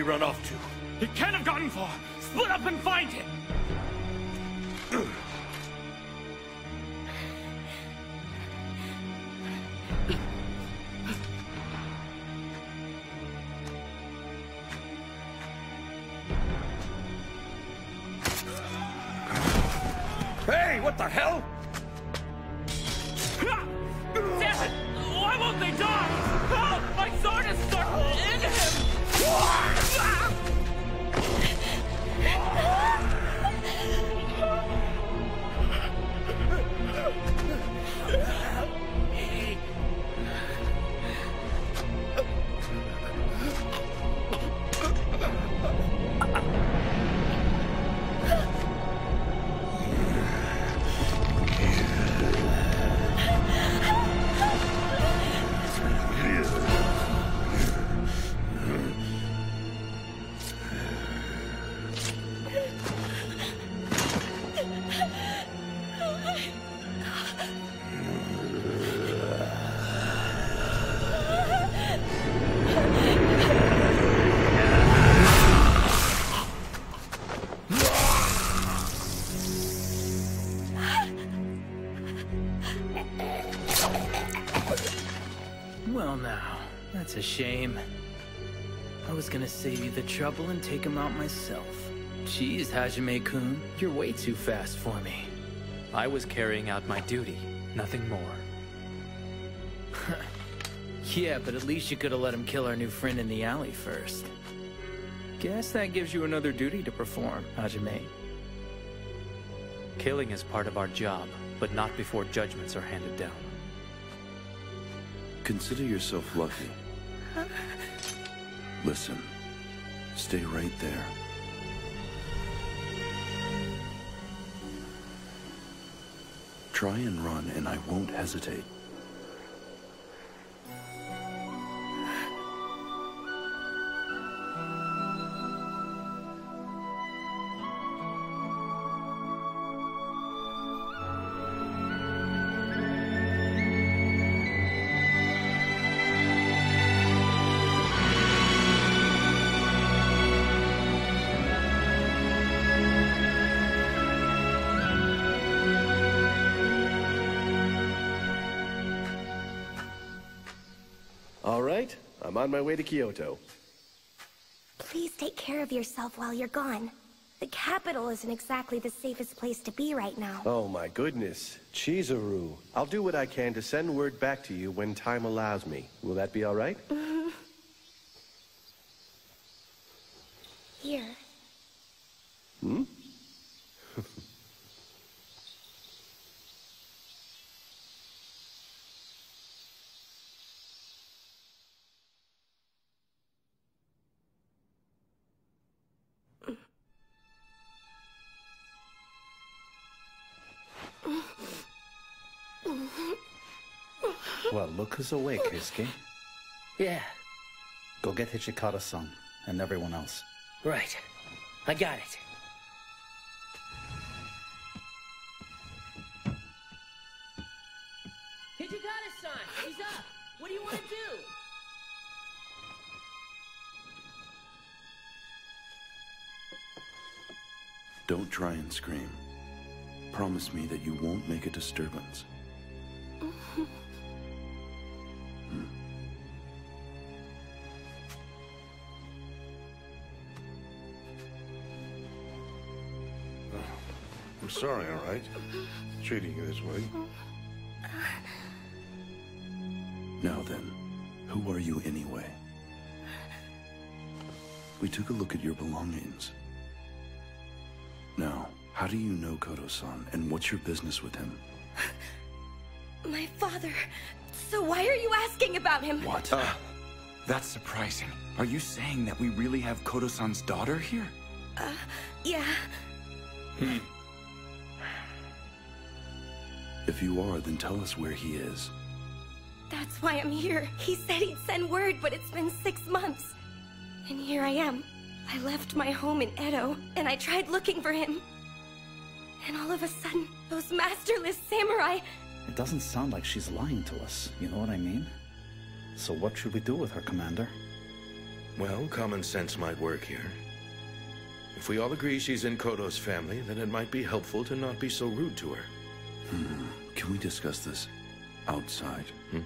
he run off to? He can't have gotten far! Well now, that's a shame. I was gonna save you the trouble and take him out myself. Jeez, Hajime-kun, you're way too fast for me. I was carrying out my duty, nothing more. Yeah, but at least you could have let him kill our new friend in the alley first. Guess that gives you another duty to perform, Hajime. Killing is part of our job, but not before judgments are handed down. Consider yourself lucky. Listen, stay right there. Try and run, and I won't hesitate. On my way to Kyoto. Please take care of yourself while you're gone. The capital isn't exactly the safest place to be right now. Oh my goodness, Chizuru. I'll do what I can to send word back to you when time allows me. Will that be all right? Here. Hmm? Well, look who's awake, Heisuke. Yeah, Go get Hijikata-san and everyone else. right. I got it. Hijikata-san, he's up. What do you want to do? Don't try and scream. Promise me that you won't make a disturbance. I'm sorry, all right? Treating you this way. Now then, who are you anyway? We took a look at your belongings. Now, how do you know Kodo-san, and what's your business with him? My father So why are you asking about him? What? Uh, that's surprising. Are you saying that we really have Kodo-san's daughter here? Uh, yeah. Hmm. If you are, then tell us where he is. That's why I'm here. He said he'd send word, but it's been six months. And here I am. I left my home in Edo, and I tried looking for him. And all of a sudden, those masterless samurai... It doesn't sound like she's lying to us, you know what I mean? So what should we do with her, Commander? Well, common sense might work here. If we all agree she's in Kodo's family, then it might be helpful to not be so rude to her. Hmm. Can we discuss this outside? Hmm?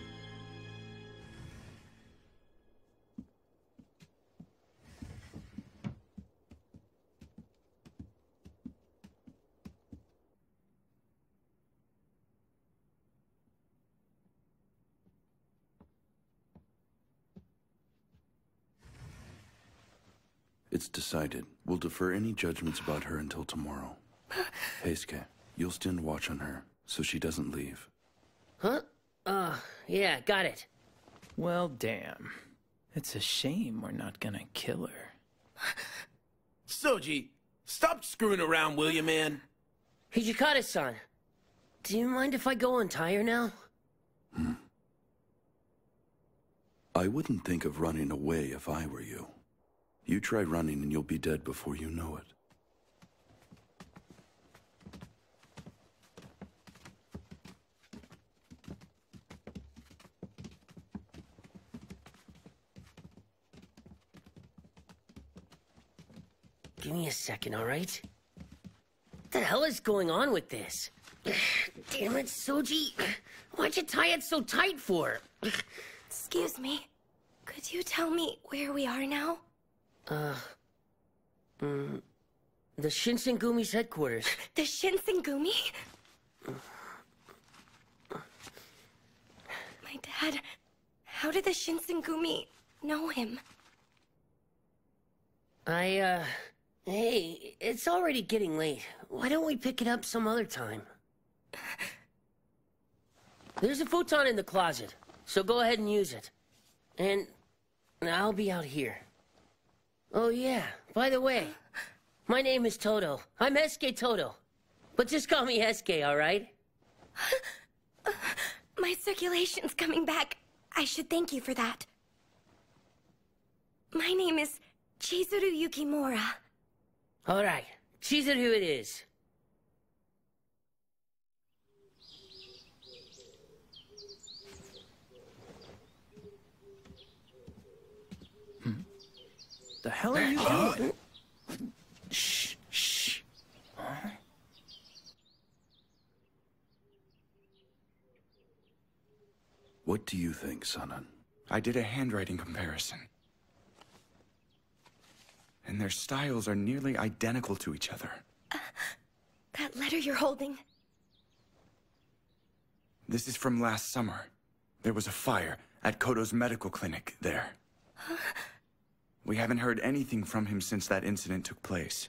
It's decided. We'll defer any judgments about her until tomorrow. Heisuke, you'll stand watch on her, so she doesn't leave. Huh? Uh, yeah, got it. Well, damn. It's a shame we're not gonna kill her. Soji, stop screwing around, will you, man? Hijikata-san, do you mind if I go untie tire now? Hmm. I wouldn't think of running away if I were you. You try running and you'll be dead before you know it. Me a second, all right? What the hell is going on with this? Damn it, Soji. Why'd you tie it so tight for? Excuse me. Could you tell me where we are now? Uh... Mm, the Shinsengumi's headquarters. The Shinsengumi? My dad... How did the Shinsengumi know him? I, uh... Hey, it's already getting late. Why don't we pick it up some other time? There's a futon in the closet, so go ahead and use it. And I'll be out here. Oh yeah, by the way, my name is Todo. I'm Heisuke Todo. But just call me Heisuke, alright? My circulation's coming back. I should thank you for that. My name is Chizuru Yukimura. Alright, Chizuru it is. Hmm. The hell are you doing? Shh, shh. What do you think, Sannan? I did a handwriting comparison. And their styles are nearly identical to each other. Uh, that letter you're holding. This is from last summer. There was a fire at Kodo's medical clinic there. Huh? We haven't heard anything from him since that incident took place.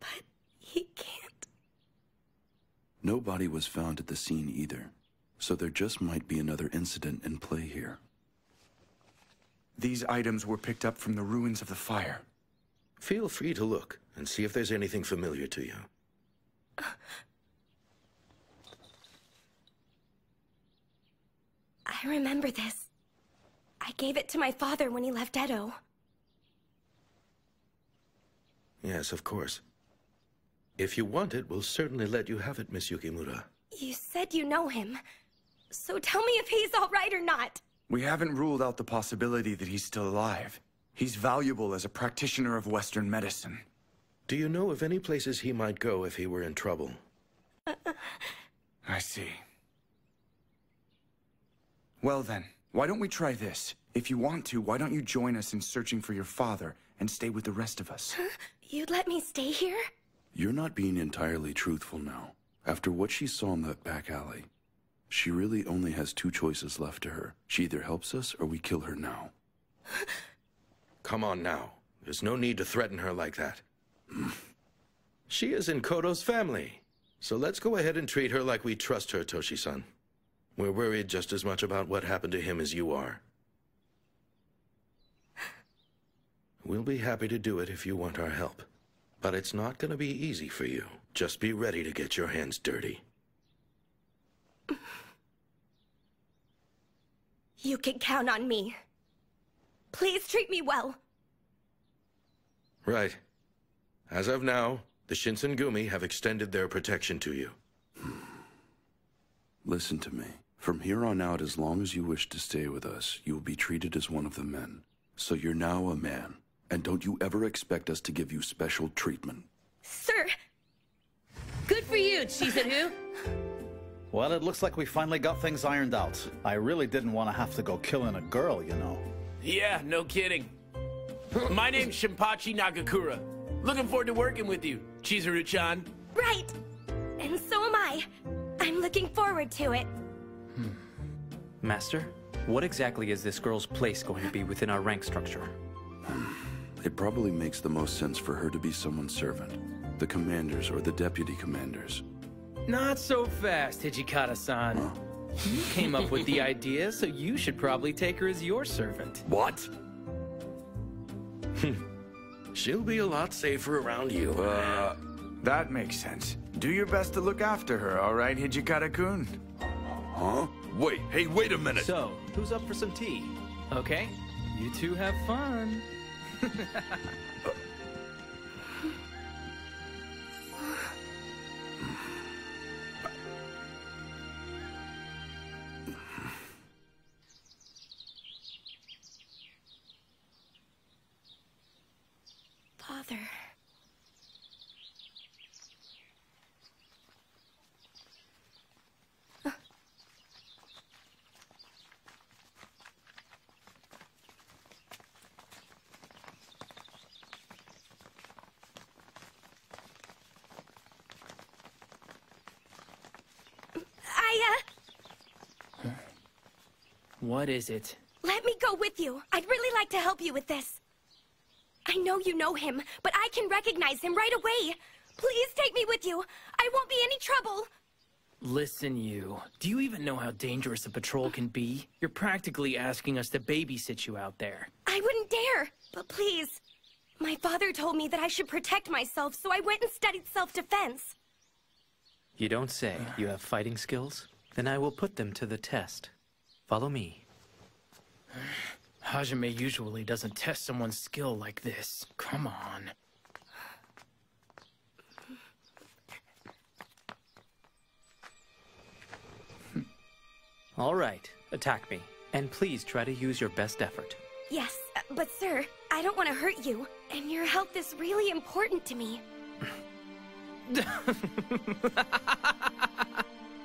But he can't. No body was found at the scene either, so there just might be another incident in play here. These items were picked up from the ruins of the fire. Feel free to look and see if there's anything familiar to you. I remember this. I gave it to my father when he left Edo. Yes, of course. If you want it, we'll certainly let you have it, Miss Yukimura. You said you know him. So tell me if he's all right or not. We haven't ruled out the possibility that he's still alive. He's valuable as a practitioner of Western medicine. Do you know of any places he might go if he were in trouble? I see. Well then, why don't we try this? If you want to, why don't you join us in searching for your father and stay with the rest of us? You'd let me stay here? You're not being entirely truthful now. After what she saw in that back alley, she really only has two choices left to her. She either helps us or we kill her now. Come on now. There's no need to threaten her like that. she is in Kodo's family. So let's go ahead and treat her like we trust her, Toshi-san. We're worried just as much about what happened to him as you are. We'll be happy to do it if you want our help. But it's not going to be easy for you. Just be ready to get your hands dirty. You can count on me. Please treat me well. Right. As of now, the Shinsengumi have extended their protection to you. Hmm. Listen to me. From here on out, as long as you wish to stay with us, you will be treated as one of the men. So you're now a man. And don't you ever expect us to give you special treatment. Sir! Good for you, Chizuru! Well, it looks like we finally got things ironed out. I really didn't want to have to go killing a girl, you know. Yeah, no kidding. My name's Shinpachi Nagakura. Looking forward to working with you, Chizuru-chan. Right! And so am I. I'm looking forward to it. Hmm. Master, what exactly is this girl's place going to be within our rank structure? Hmm. It probably makes the most sense for her to be someone's servant. The commanders or the deputy commanders. Not so fast, Hijikata-san. You came up with the idea, so you should probably take her as your servant. What? She'll be a lot safer around you. Uh, that makes sense. Do your best to look after her, all right, Hijikata-kun? Huh? Wait, hey, wait a minute! So, who's up for some tea? Okay, you two have fun. What is it? let me go with you. I'd really like to help you with this. I know you know him, but I can recognize him right away. Please take me with you. I won't be any trouble. Listen, you. Do you even know how dangerous a patrol can be? You're practically asking us to babysit you out there. I wouldn't dare. But please. My father told me that I should protect myself, so I went and studied self-defense. You don't say. You have fighting skills? Then I will put them to the test. Follow me. Hajime usually doesn't test someone's skill like this. Come on. All right, attack me. And please try to use your best effort. Yes, uh, but sir, I don't want to hurt you, and your health is really important to me.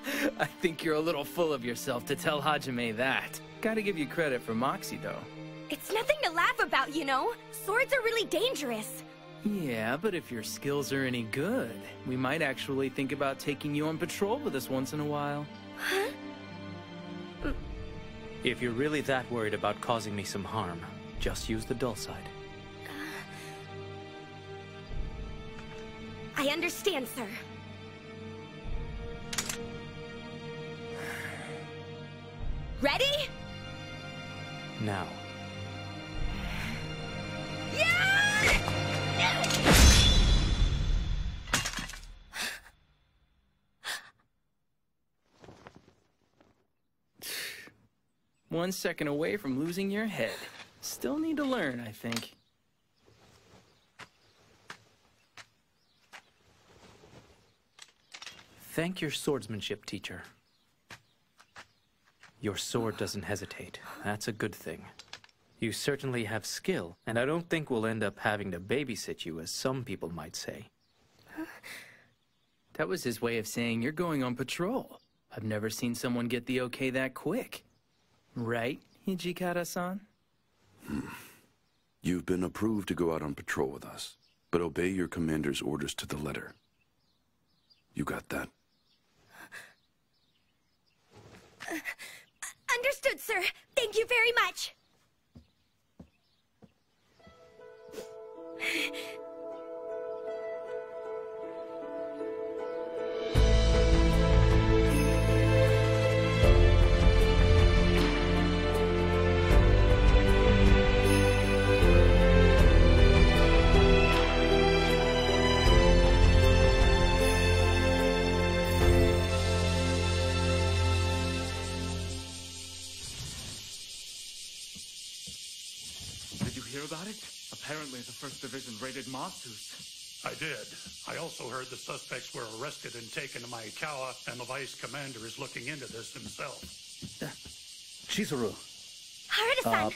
I think you're a little full of yourself to tell Hajime that. Gotta give you credit for Moxie, though. It's nothing to laugh about, you know? Swords are really dangerous. Yeah, but if your skills are any good, we might actually think about taking you on patrol with us once in a while. Huh? Mm. If you're really that worried about causing me some harm, just use the dull side. Uh, I understand, sir. Ready? Now. One second away from losing your head. Still need to learn, I think. Thank your swordsmanship teacher. Your sword doesn't hesitate. That's a good thing. You certainly have skill, and I don't think we'll end up having to babysit you, as some people might say. That was his way of saying you're going on patrol. I've never seen someone get the okay that quick. Right, Hijikata-san? Hmm. You've been approved to go out on patrol with us, but obey your commander's orders to the letter. You got that? Understood, sir. Thank you very much. Hear about it? Apparently the First Division raided Matsus. I did. I also heard the suspects were arrested and taken to Maikawa, and the vice commander is looking into this himself. Chizuru, Harada-san! uh,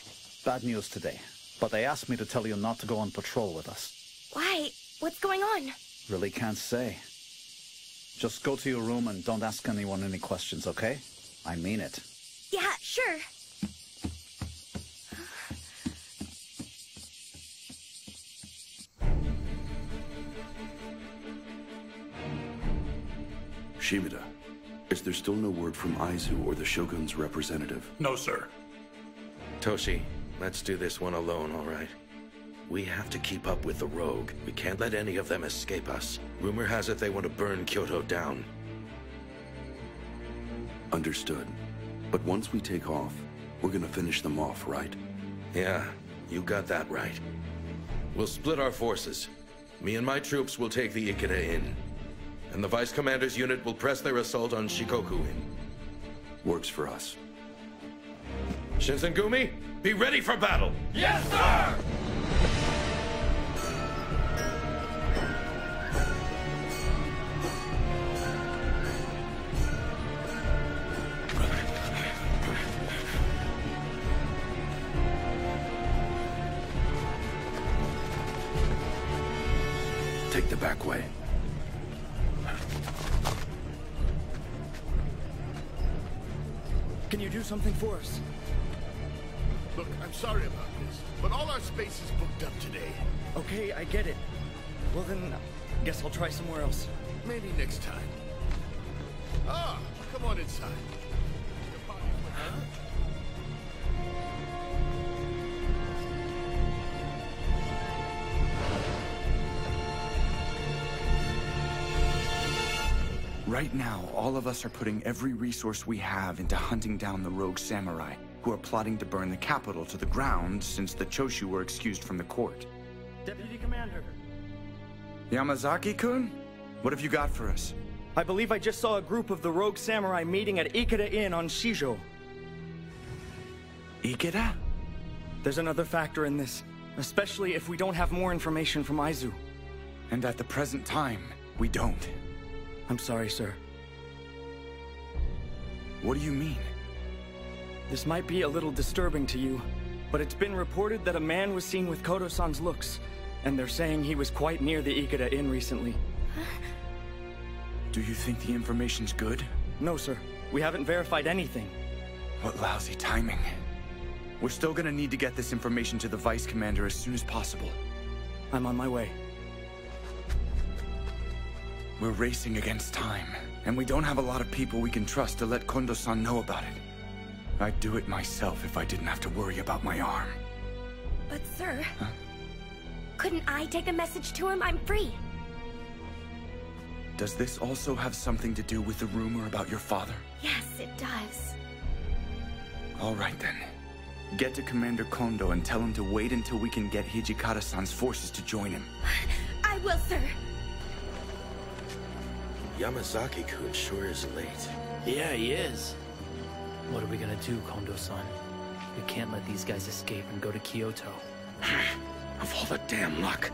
bad news today. But they asked me to tell you not to go on patrol with us. Why? What's going on? Really can't say. Just go to your room and don't ask anyone any questions, okay? I mean it. Yeah, sure. Shimada, is there still no word from Aizu or the Shogun's representative? No, sir. Toshi, let's do this one alone, all right? We have to keep up with the rogue. We can't let any of them escape us. Rumor has it they want to burn Kyoto down. Understood. But once we take off, we're gonna finish them off, right? Yeah, you got that right. We'll split our forces. Me and my troops will take the Ikeda Inn. And the Vice Commander's unit will press their assault on Shikoku Inn. Works for us. Shinsengumi, be ready for battle! Yes, sir! You do something for us? Look, I'm sorry about this, but all our space is booked up today. Okay, I get it. Well then, I guess I'll try somewhere else. Maybe next time. Ah, come on inside. Right now, all of us are putting every resource we have into hunting down the rogue samurai, who are plotting to burn the capital to the ground since the Choshu were excused from the court. Deputy Commander. Yamazaki-kun? What have you got for us? I believe I just saw a group of the rogue samurai meeting at Ikeda Inn on Shijo. Ikeda? There's another factor in this, especially if we don't have more information from Aizu. And at the present time, we don't. I'm sorry, sir. What do you mean? This might be a little disturbing to you, but it's been reported that a man was seen with Kodo-san's looks, and they're saying he was quite near the Ikeda Inn recently. Do you think the information's good? No, sir. We haven't verified anything. What lousy timing. We're still gonna need to get this information to the Vice Commander as soon as possible. I'm on my way. We're racing against time, and we don't have a lot of people we can trust to let Kondo-san know about it. I'd do it myself if I didn't have to worry about my arm. But sir... Couldn't I take a message to him? I'm free. Does this also have something to do with the rumor about your father? Yes, it does. All right then. Get to Commander Kondo and tell him to wait until we can get Hijikata-san's forces to join him. I will, sir. Yamazaki-kun sure is late. Yeah, he is. What are we gonna do, Kondo-san? We can't let these guys escape and go to Kyoto. Of all the damn luck.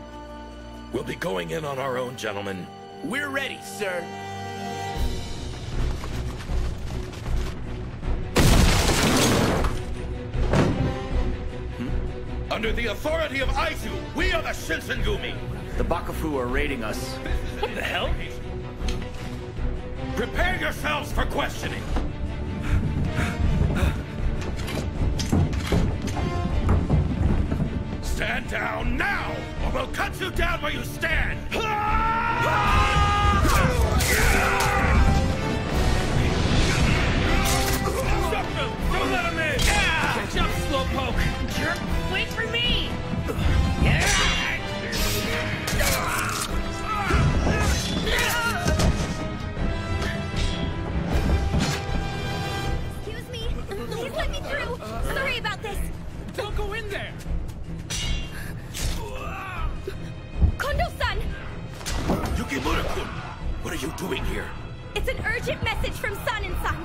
We'll be going in on our own, gentlemen. We're ready, sir. Hmm? Under the authority of Aizu, we are the Shinsengumi! The Bakufu are raiding us. What the hell? Prepare yourselves for questioning! Stand down now, or we'll cut you down where you stand! Don't let him in! Catch up, Slowpoke! Jerk, wait for me! Excuse there! Kondo-san! Yukimura-kun! What are you doing here? It's an urgent message from Sun and Sun.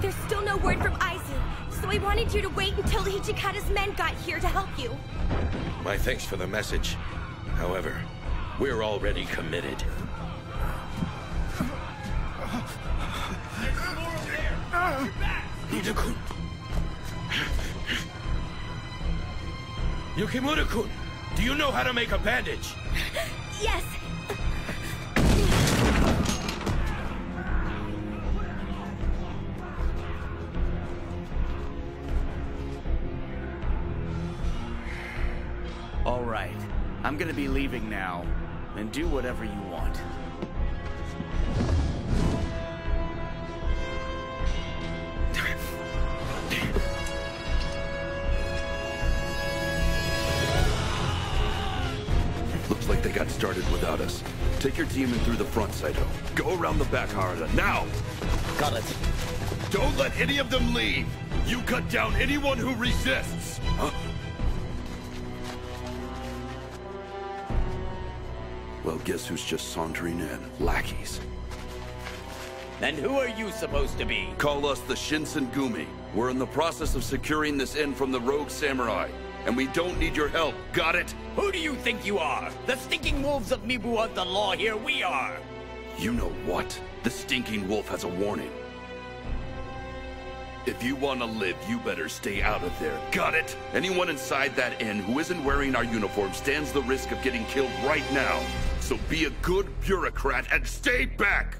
There's still no word from Aizu, So I wanted you to wait until Hijikata's men got here to help you. My thanks for the message. However, we're already committed. Ida-kun! Yukimura-kun! Do you know how to make a bandage? Yes! All right. I'm gonna be leaving now. Then do whatever you want. Your team in through the front, Saito. Go around the back, Harada. Now! Got it. Don't let any of them leave! You cut down anyone who resists! Huh? Well, guess who's just sauntering in? Lackeys. And who are you supposed to be? Call us the Shinsengumi. We're in the process of securing this inn from the rogue samurai. And we don't need your help. Got it? Who do you think you are? The stinking wolves of Mibu of the law here we are! You know what? The stinking wolf has a warning. If you want to live, you better stay out of there. Got it? Anyone inside that inn who isn't wearing our uniform stands the risk of getting killed right now. So be a good bureaucrat and stay back!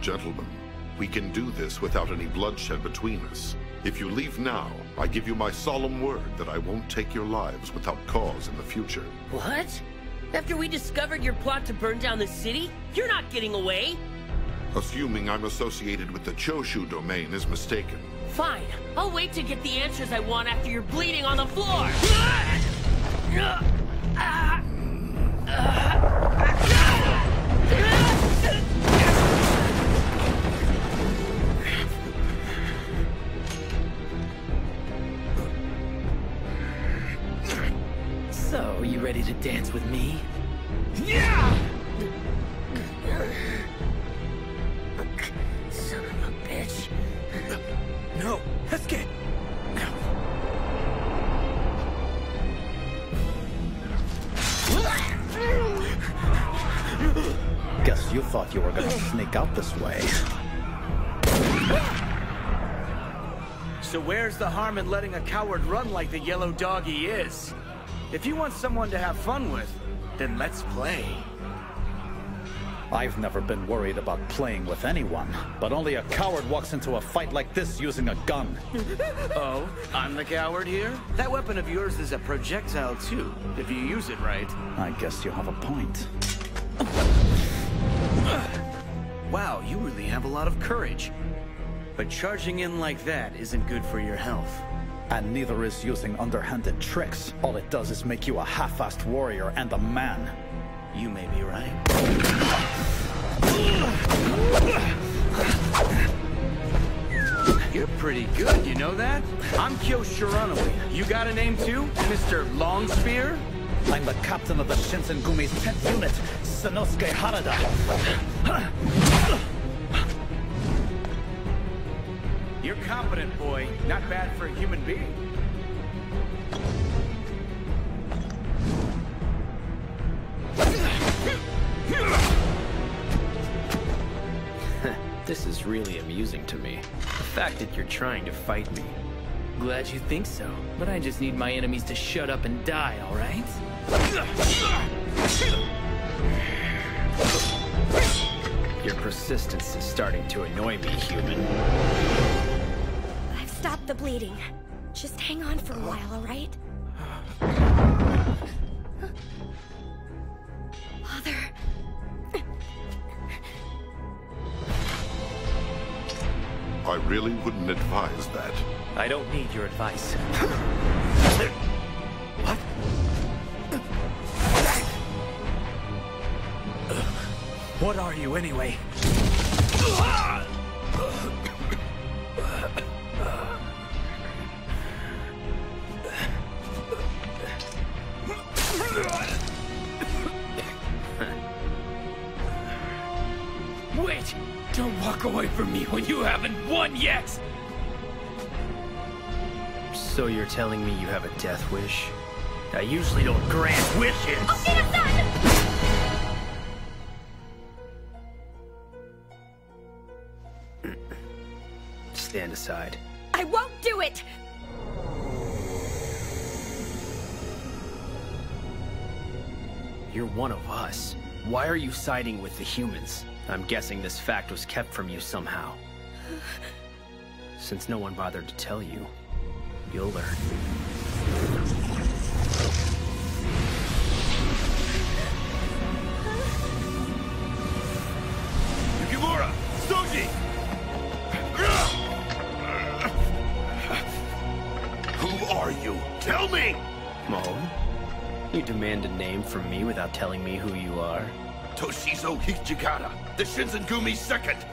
Gentlemen, we can do this without any bloodshed between us. If you leave now, I give you my solemn word that I won't take your lives without cause in the future. What? After we discovered your plot to burn down the city? You're not getting away! Assuming I'm associated with the Choshu domain is mistaken. Fine. I'll wait to get the answers I want after you're bleeding on the floor! Ah! Ah! Ah! Ready to dance with me? Yeah! Son of a bitch. No, Heisuke! Guess you thought you were gonna sneak out this way. So where's the harm in letting a coward run like the yellow dog he is? If you want someone to have fun with, then let's play. I've never been worried about playing with anyone, but only a coward walks into a fight like this using a gun. oh, I'm the coward here? That weapon of yours is a projectile too, if you use it right. I guess you have a point. Wow, you really have a lot of courage. But charging in like that isn't good for your health. And neither is using underhanded tricks. All it does is make you a half-assed warrior and a man. You may be right. You're pretty good, you know that? I'm Kyo Shiranui. You got a name too, Mr. Longspear? I'm the captain of the Shinsengumi's 10th unit, Sanosuke Harada. Competent, boy. Not bad for a human being. This is really amusing to me. The fact that you're trying to fight me. Glad you think so, but I just need my enemies to shut up and die, alright? Your persistence is starting to annoy me, human. I've the bleeding. Just hang on for a uh. while, alright? Father. I really wouldn't advise that. I don't need your advice. What are you, anyway? Wait! Don't walk away from me when you haven't won yet! So you're telling me you have a death wish? I usually don't grant wishes. Stand aside. I won't do it! You're one of us. Why are you siding with the humans? I'm guessing this fact was kept from you somehow. Since no one bothered to tell you, you'll learn. Yukimura! Soji! Who are you? Tell me! Mo? You demand a name from me without telling me who you are? Toshizo Hijikata, the Shinsengumi second!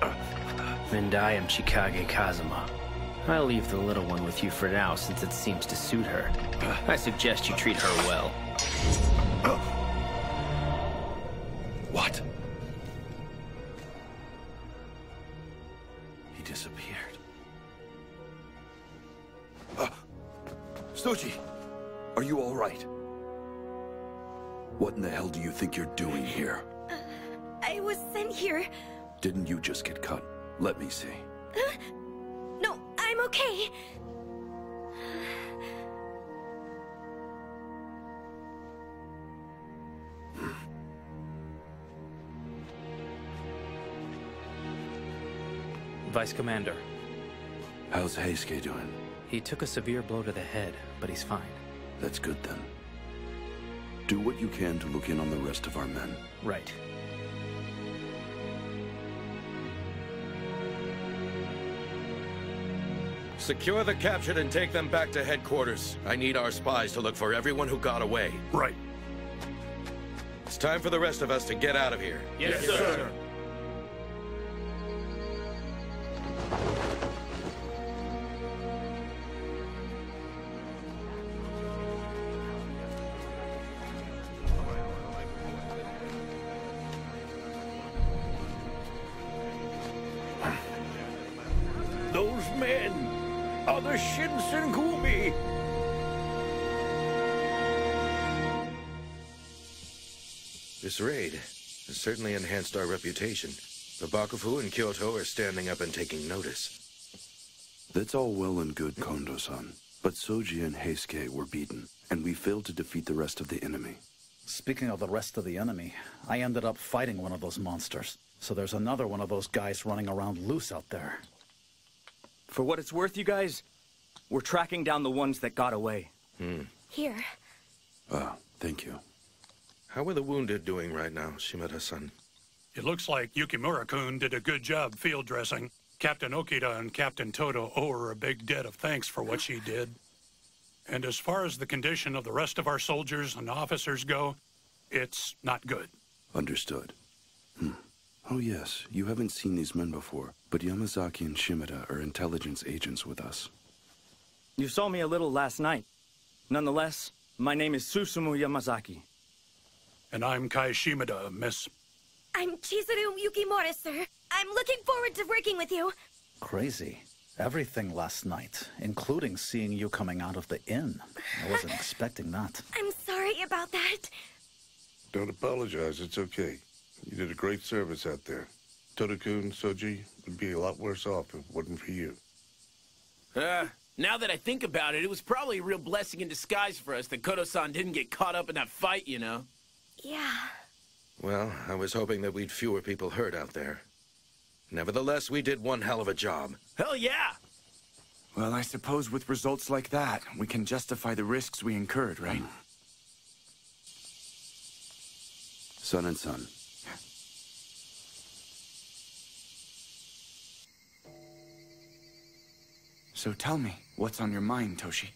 And I am Chikage Kazama. I'll leave the little one with you for now since it seems to suit her. I suggest you treat her well. How's Heisuke doing? he took a severe blow to the head, but he's fine. That's good then. Do what you can to look in on the rest of our men. Right. Secure the captured and take them back to headquarters. I need our spies to look for everyone who got away. Right. It's time for the rest of us to get out of here. Yes, sir. Those certainly enhanced our reputation. The Bakufu and Kyoto are standing up and taking notice. That's all well and good, Kondo-san. But Soji and Heisuke were beaten, and we failed to defeat the rest of the enemy. Speaking of the rest of the enemy, I ended up fighting one of those monsters. So there's another one of those guys running around loose out there. For what it's worth, you guys, we're tracking down the ones that got away. Hmm. Here. Ah, thank you. How are the wounded doing right now, Shimada-san? It looks like Yukimura-kun did a good job field dressing. Captain Okita and Captain Todo owe her a big debt of thanks for what she did. And as far as the condition of the rest of our soldiers and officers go, it's not good. Understood. Hmm. Oh yes, you haven't seen these men before, but Yamazaki and Shimada are intelligence agents with us. You saw me a little last night. Nonetheless, my name is Susumu Yamazaki. And I'm Kai Shimada, miss. I'm Chizuru Yukimura, sir. I'm looking forward to working with you. Crazy. Everything last night, including seeing you coming out of the inn. I wasn't expecting that. I'm sorry about that. Don't apologize, it's okay. You did a great service out there. Totokun, Soji would be a lot worse off if it wasn't for you. Uh, now that I think about it, it was probably a real blessing in disguise for us that Kodo-san didn't get caught up in that fight, you know? Yeah. Well, I was hoping that we'd fewer people hurt out there. Nevertheless, we did one hell of a job. Hell yeah! Well, I suppose with results like that, we can justify the risks we incurred, right? Sannan-san. So tell me, what's on your mind, Toshi?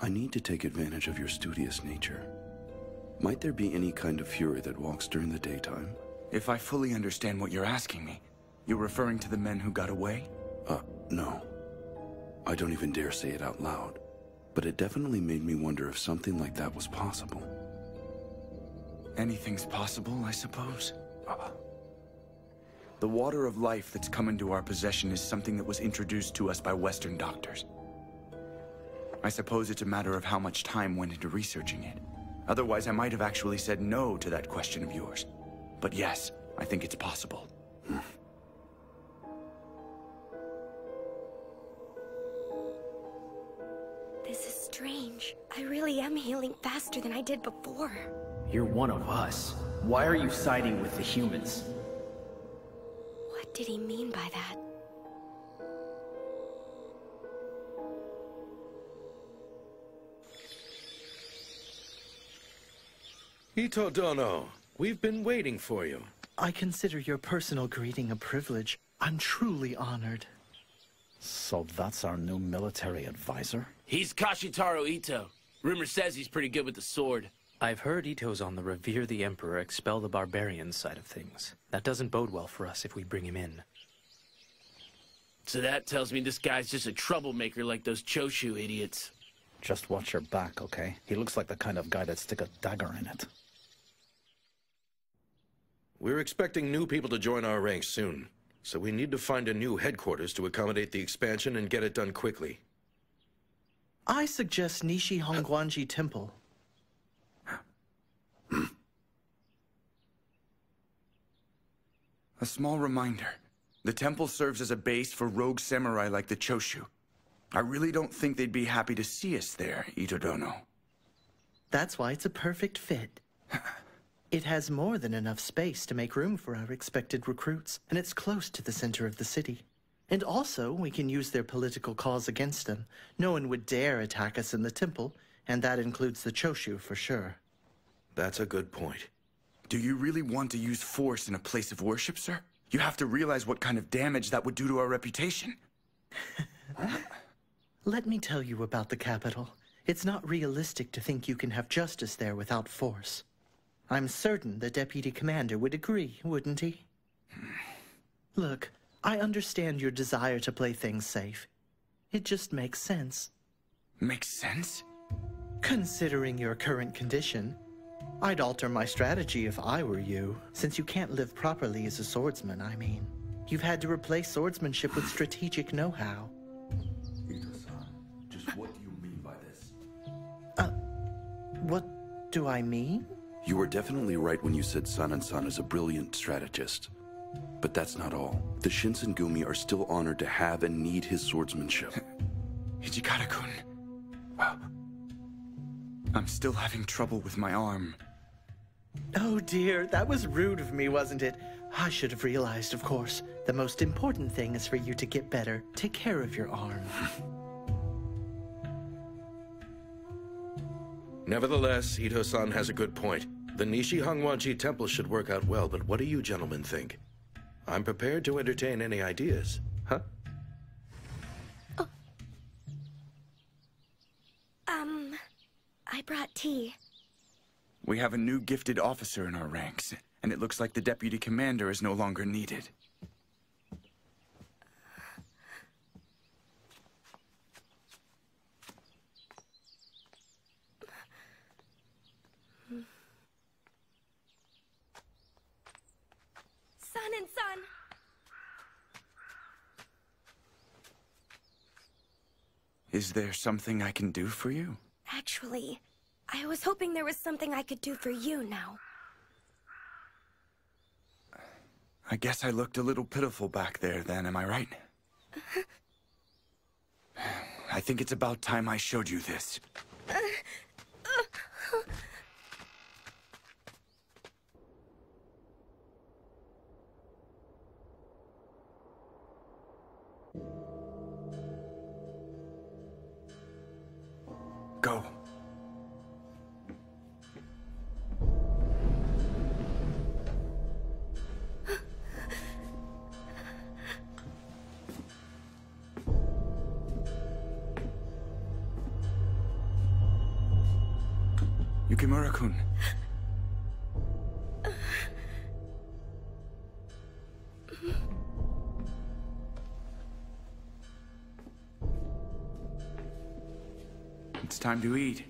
I need to take advantage of your studious nature. Might there be any kind of fury that walks during the daytime? If I fully understand what you're asking me, you're referring to the men who got away? Uh, no. I don't even dare say it out loud. But it definitely made me wonder if something like that was possible. Anything's possible, I suppose. The water of life that's come into our possession is something that was introduced to us by Western doctors. I suppose it's a matter of how much time went into researching it. Otherwise, I might have actually said no to that question of yours. But yes, I think it's possible. This is strange. I really am healing faster than I did before. You're one of us. Why are you siding with the humans? What did he mean by that? Ito Dono, we've been waiting for you. I consider your personal greeting a privilege. I'm truly honored. So that's our new military advisor? He's Kashitaro Ito. Rumor says he's pretty good with the sword. I've heard Ito's on the Revere the Emperor, expel the barbarians side of things. That doesn't bode well for us if we bring him in. So that tells me this guy's just a troublemaker like those Choshu idiots. Just watch your back, okay? He looks like the kind of guy that'd stick a dagger in it. We're expecting new people to join our ranks soon, so we need to find a new headquarters to accommodate the expansion and get it done quickly. I suggest Nishi Hongwanji Temple. A small reminder. The temple serves as a base for rogue samurai like the Choshu. I really don't think they'd be happy to see us there, Itodono. That's why it's a perfect fit. It has more than enough space to make room for our expected recruits, and it's close to the center of the city. And also, we can use their political cause against them. No one would dare attack us in the temple, and that includes the Choshu for sure. That's a good point. Do you really want to use force in a place of worship, sir? You have to realize what kind of damage that would do to our reputation. Let me tell you about the capital. It's not realistic to think you can have justice there without force. I'm certain the deputy commander would agree, wouldn't he? Look, I understand your desire to play things safe. It just makes sense. Makes sense? Considering your current condition, I'd alter my strategy if I were you, since you can't live properly as a swordsman, I mean. You've had to replace swordsmanship with strategic know-how. Just what do you mean by this? Uh, what do I mean? You were definitely right when you said Sannan-san is a brilliant strategist. But that's not all. The Shinsengumi are still honored to have and need his swordsmanship. Hijikata-kun. I'm still having trouble with my arm. Oh dear, that was rude of me, wasn't it? I should have realized, of course. The most important thing is for you to get better. Take care of your arm. Nevertheless, Ito-san has a good point. The Nishi Hongwanji temple should work out well, but what do you gentlemen think? I'm prepared to entertain any ideas. Huh? Um, I brought tea. We have a new gifted officer in our ranks, and it looks like the deputy commander is no longer needed. Sannan-san. Is there something I can do for you? Actually, I was hoping there was something I could do for you now. I guess I looked a little pitiful back there then, am I right? I think it's about time I showed you this. Uh, uh, Go. Yukimura-kun. Time to eat.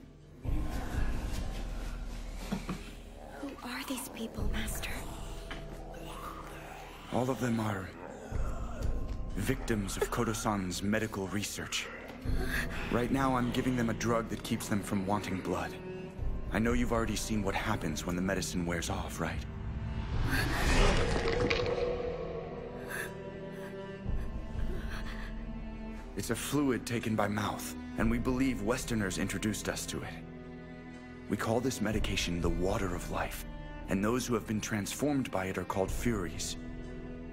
Who are these people, Master? All of them are victims of Kodo-san's medical research. Right now, I'm giving them a drug that keeps them from wanting blood. I know you've already seen what happens when the medicine wears off, right? It's a fluid taken by mouth, and we believe Westerners introduced us to it. We call this medication the water of life, and those who have been transformed by it are called Furies.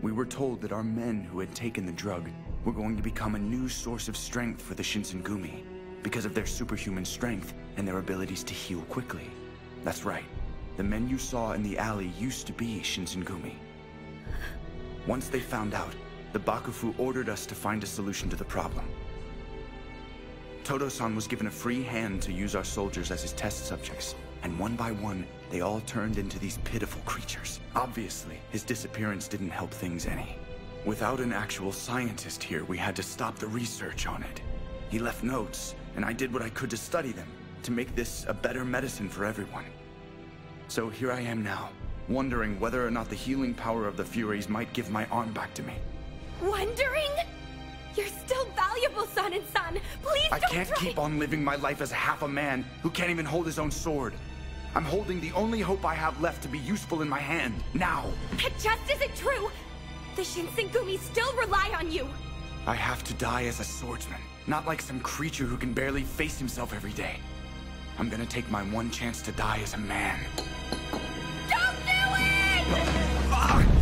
We were told that our men who had taken the drug were going to become a new source of strength for the Shinsengumi, because of their superhuman strength and their abilities to heal quickly. That's right. The men you saw in the alley used to be Shinsengumi. Once they found out, the Bakufu ordered us to find a solution to the problem. Todo-san was given a free hand to use our soldiers as his test subjects, and one by one, they all turned into these pitiful creatures. Obviously, his disappearance didn't help things any. Without an actual scientist here, we had to stop the research on it. He left notes, and I did what I could to study them, to make this a better medicine for everyone. So here I am now, wondering whether or not the healing power of the Furies might give my arm back to me. Wondering? You're still valuable, Sannan-san. Please I don't I can't try- keep on living my life as half a man who can't even hold his own sword. I'm holding the only hope I have left to be useful in my hand, now. That just isn't true. The Shinsengumi still rely on you. I have to die as a swordsman, not like some creature who can barely face himself every day. I'm gonna take my one chance to die as a man. Don't do it! Son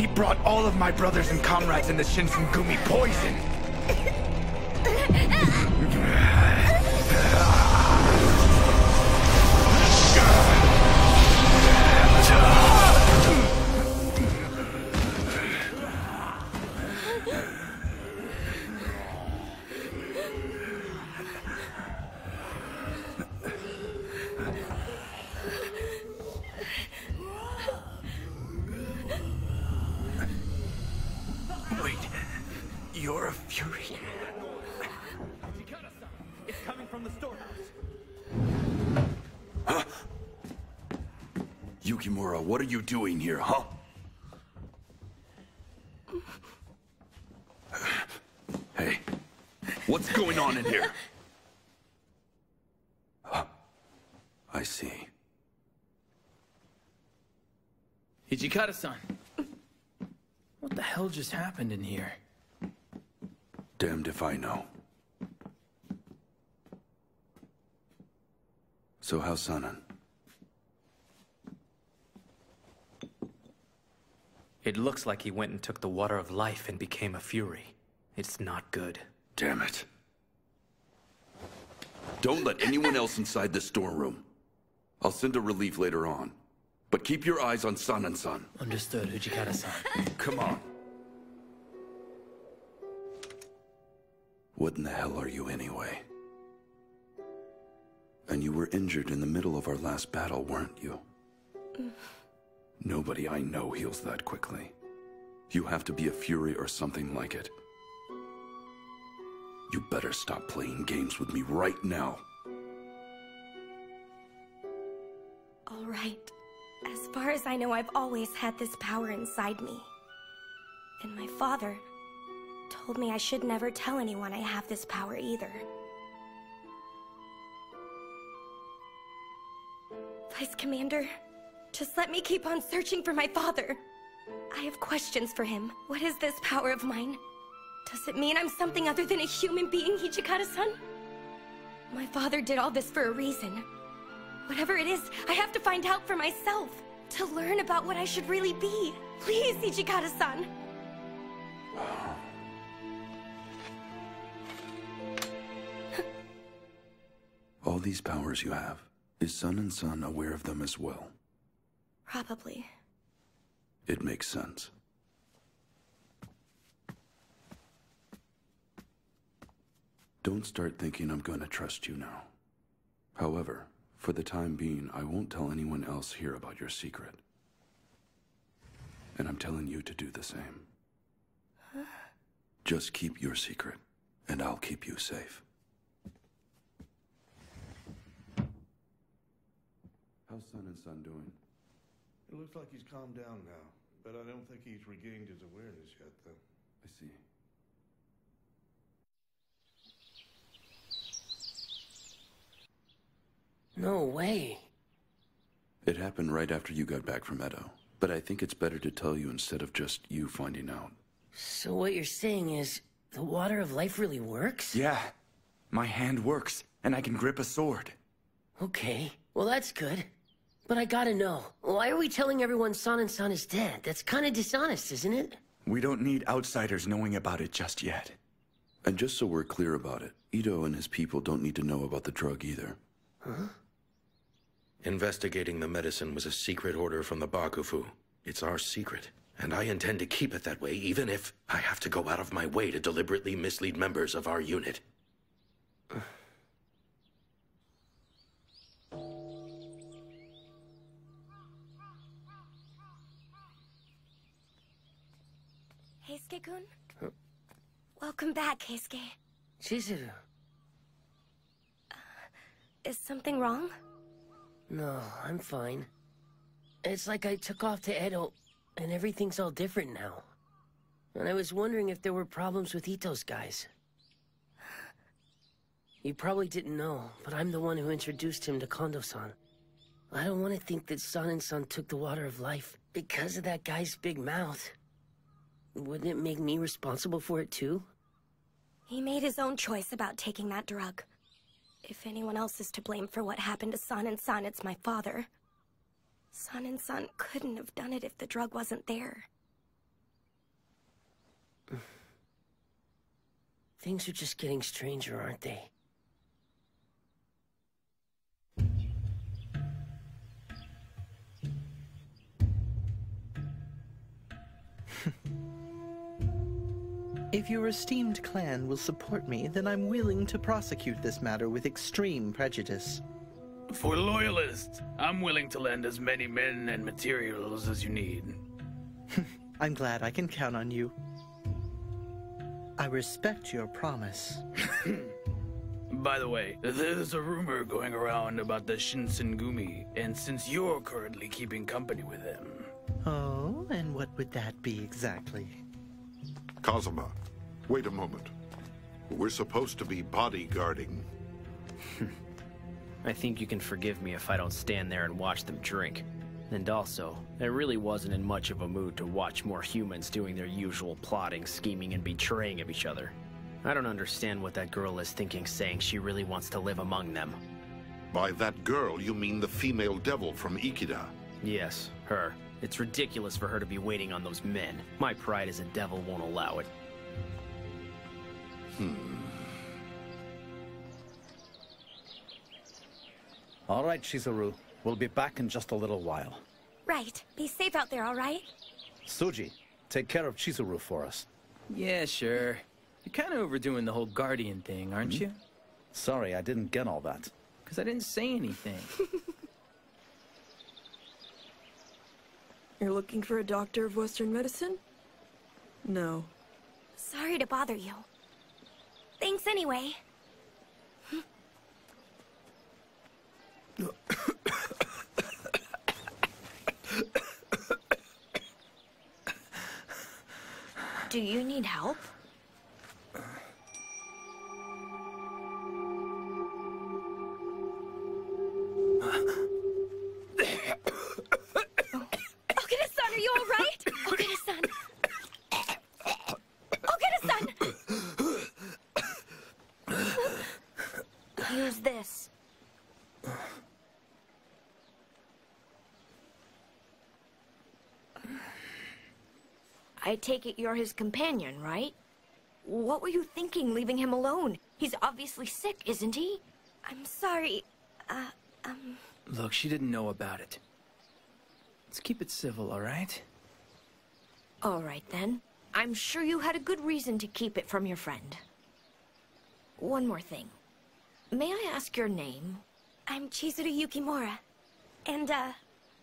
He brought all of my brothers and comrades in the Shinsengumi poison. Yukimura, what are you doing here, huh? Hey, what's going on in here? I see. Hijikata-san. What the hell just happened in here? Damned if I know. So how's Sannan? It looks like he went and took the water of life and became a fury. It's not good. Damn it. Don't let anyone else inside the storeroom. I'll send a relief later on. But keep your eyes on Sannan-san. Understood, Hijikata-san. Come on. What in the hell are you anyway? And you were injured in the middle of our last battle, weren't you? Mm. Nobody I know heals that quickly. You have to be a fury or something like it. You better stop playing games with me right now. All right. As far as I know, I've always had this power inside me. And my father told me I should never tell anyone I have this power either. Vice Commander, just let me keep on searching for my father. I have questions for him. What is this power of mine? Does it mean I'm something other than a human being, Hijikata-san? My father did all this for a reason. Whatever it is, I have to find out for myself. To learn about what I should really be. Please, Hijikata-san. All these powers you have, is Sannan-san aware of them as well? Probably. It makes sense. Don't start thinking I'm going to trust you now. However, for the time being, I won't tell anyone else here about your secret. And I'm telling you to do the same. Just keep your secret, and I'll keep you safe. How's Sannan-san doing? It looks like he's calmed down now, but I don't think he's regained his awareness yet, though. I see. No way. It happened right after you got back from Edo, but I think it's better to tell you instead of just you finding out. So what you're saying is, the water of life really works? Yeah. My hand works, and I can grip a sword. Okay, well that's good. But I gotta know, why are we telling everyone Sannan-san is dead? That's kinda dishonest, isn't it? We don't need outsiders knowing about it just yet. And just so we're clear about it, Ito and his people don't need to know about the drug either. Huh? Investigating the medicine was a secret order from the Bakufu. It's our secret, and I intend to keep it that way even if I have to go out of my way to deliberately mislead members of our unit. Heisuke-kun? Uh. Welcome back, Heisuke. Chizuru. Uh, is something wrong? No, I'm fine. It's like I took off to Edo, and everything's all different now. And I was wondering if there were problems with Ito's guys. You probably didn't know, but I'm the one who introduced him to Kondo-san. I don't want to think that Sannan-san took the water of life because of that guy's big mouth. Wouldn't it make me responsible for it too? He made his own choice about taking that drug. If anyone else is to blame for what happened to Sannan-san, it's my father. Sannan-san couldn't have done it if the drug wasn't there. Things are just getting stranger, aren't they? If your esteemed clan will support me, then I'm willing to prosecute this matter with extreme prejudice. For loyalists, I'm willing to lend as many men and materials as you need. I'm glad I can count on you. I respect your promise. By the way, there's a rumor going around about the Shinsengumi, and since you're currently keeping company with them. Oh, and what would that be exactly? Kazama, wait a moment. We're supposed to be bodyguarding. I think you can forgive me if I don't stand there and watch them drink. And also, I really wasn't in much of a mood to watch more humans doing their usual plotting, scheming, and betraying of each other. I don't understand what that girl is thinking saying she really wants to live among them. By that girl, you mean the female devil from Ikeda. Yes, her. It's ridiculous for her to be waiting on those men. My pride as a devil won't allow it. Hmm. All right, Chizuru. We'll be back in just a little while. Right. Be safe out there, all right? Suji, take care of Chizuru for us. Yeah, sure. You're kind of overdoing the whole Guardian thing, aren't Hmm? you? Sorry, I didn't get all that. Because I didn't say anything. You're looking for a doctor of Western medicine? No. Sorry to bother you. Thanks anyway. Do you need help? I take it you're his companion, right? What were you thinking leaving him alone? He's obviously sick, isn't he? I'm sorry. Uh, um... Look, she didn't know about it. Let's keep it civil, all right? All right, then. I'm sure you had a good reason to keep it from your friend. One more thing. May I ask your name? I'm Chizuru Yukimura. And, uh,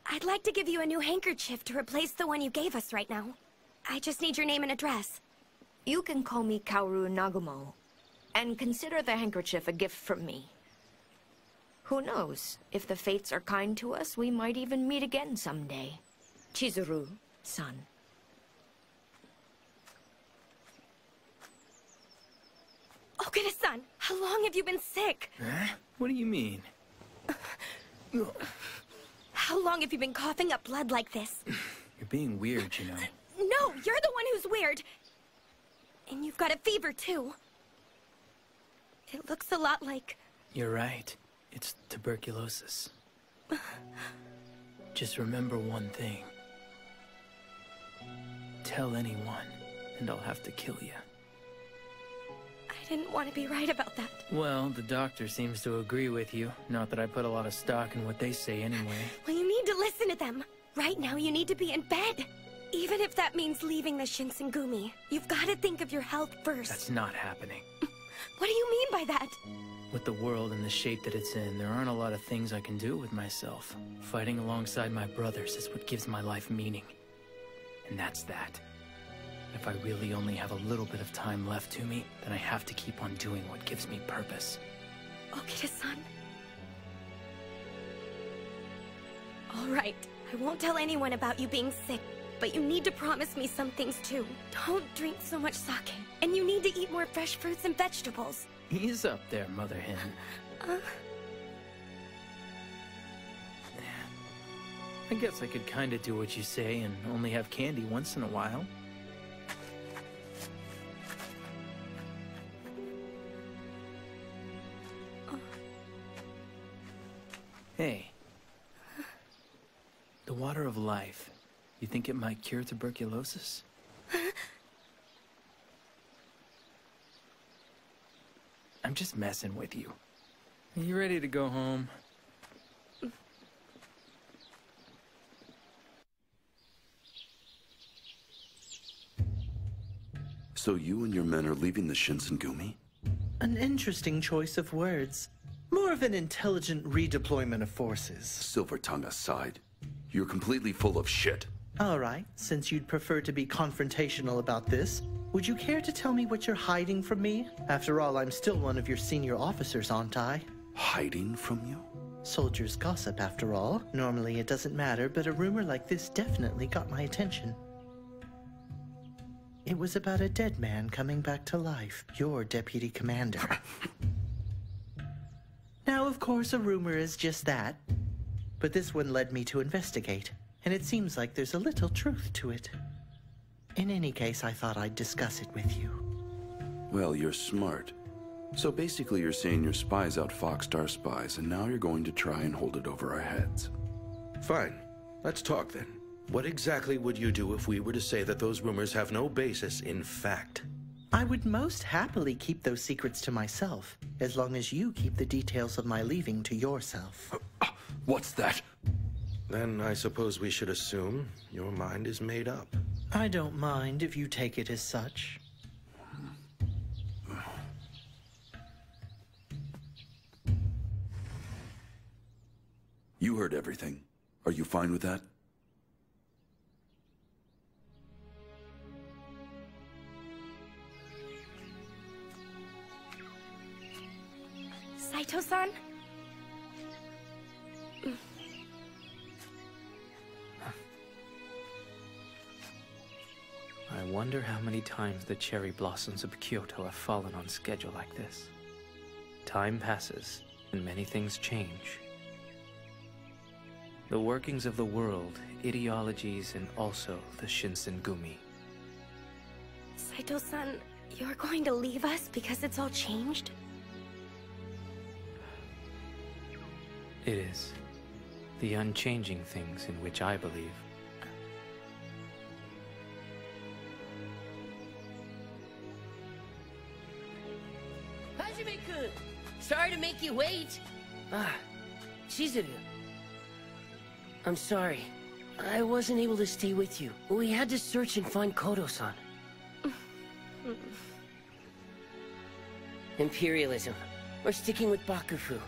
I'd like to give you a new handkerchief to replace the one you gave us right now. I just need your name and address. You can call me Kaoru Nagumo, and consider the handkerchief a gift from me. Who knows? If the fates are kind to us, we might even meet again someday. Chizuru, son. Okita-san, how long have you been sick? Huh? What do you mean? How long have you been coughing up blood like this? You're being weird, you know. No, you're the one who's weird. And you've got a fever, too. It looks a lot like... You're right. It's tuberculosis. Just remember one thing. Tell anyone, and I'll have to kill you. I didn't want to be right about that. Well, the doctor seems to agree with you. Not that I put a lot of stock in what they say anyway. Well, you need to listen to them. Right now, you need to be in bed. Even if that means leaving the Shinsengumi, you've got to think of your health first. That's not happening. What do you mean by that? With the world in the shape that it's in, there aren't a lot of things I can do with myself. Fighting alongside my brothers is what gives my life meaning. And that's that. If I really only have a little bit of time left to me, then I have to keep on doing what gives me purpose. Okita-san. All right. I won't tell anyone about you being sick, but you need to promise me some things too. Don't drink so much sake, and you need to eat more fresh fruits and vegetables. He's up there, Mother Hen. Uh, I guess I could kinda do what you say and only have candy once in a while. Hey. The water of life. You think it might cure tuberculosis? I'm just messing with you. Are you ready to go home? So you and your men are leaving the Shinsengumi? An interesting choice of words. More of an intelligent redeployment of forces. Silver tongue aside, you're completely full of shit. All right, since you'd prefer to be confrontational about this, would you care to tell me what you're hiding from me? After all, I'm still one of your senior officers, aren't I? Hiding from you? Soldiers gossip, after all. Normally it doesn't matter, but a rumor like this definitely got my attention. It was about a dead man coming back to life, your deputy commander. now, of course, a rumor is just that. But this one led me to investigate, and it seems like there's a little truth to it. In any case, I thought I'd discuss it with you. Well, you're smart. So basically you're saying your spies outfoxed our spies, and now you're going to try and hold it over our heads. Fine. Let's talk then. What exactly would you do if we were to say that those rumors have no basis in fact? I would most happily keep those secrets to myself, as long as you keep the details of my leaving to yourself. Uh, uh, what's that? Then I suppose we should assume your mind is made up. I don't mind if you take it as such. You heard everything. Are you fine with that? Saito-san? I wonder how many times the cherry blossoms of Kyoto have fallen on schedule like this. Time passes, and many things change. The workings of the world, ideologies, and also the Shinsengumi. Saito-san, you're going to leave us because it's all changed? It is. The unchanging things in which I believe. Sorry to make you wait. Ah, Chizuru. I'm sorry. I wasn't able to stay with you. We had to search and find Kodo-san. Imperialism. Or sticking with Bakufu.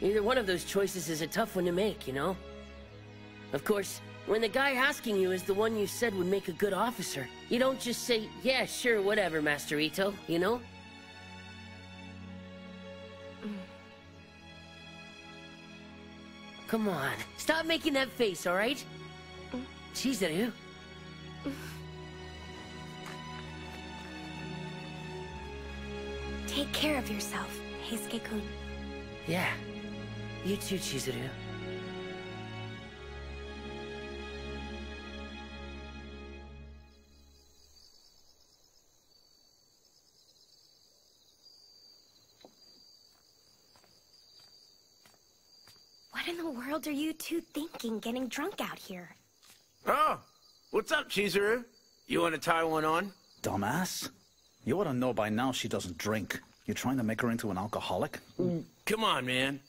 Either one of those choices is a tough one to make, you know? Of course, when the guy asking you is the one you said would make a good officer, you don't just say, yeah, sure, whatever, Master Ito, you know? Come on, stop making that face, alright? Chizuru. Take care of yourself, Heisuke-kun. Yeah. You too, Chizuru. World are you two thinking getting drunk out here? Oh, what's up, Chizuru? You want to tie one on? Dumbass. You ought to know by now she doesn't drink. You're trying to make her into an alcoholic? Mm, come on, man.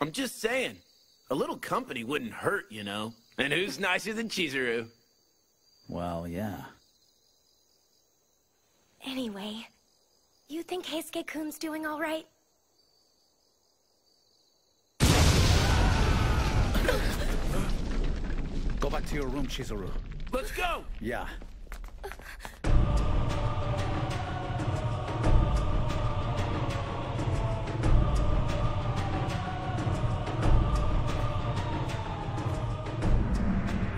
I'm just saying. A little company wouldn't hurt, you know. And who's nicer than Chizuru? Well, yeah. Anyway, you think Heisuke-kun's doing all right? Go back to your room, Chizuru. Let's go! Yeah.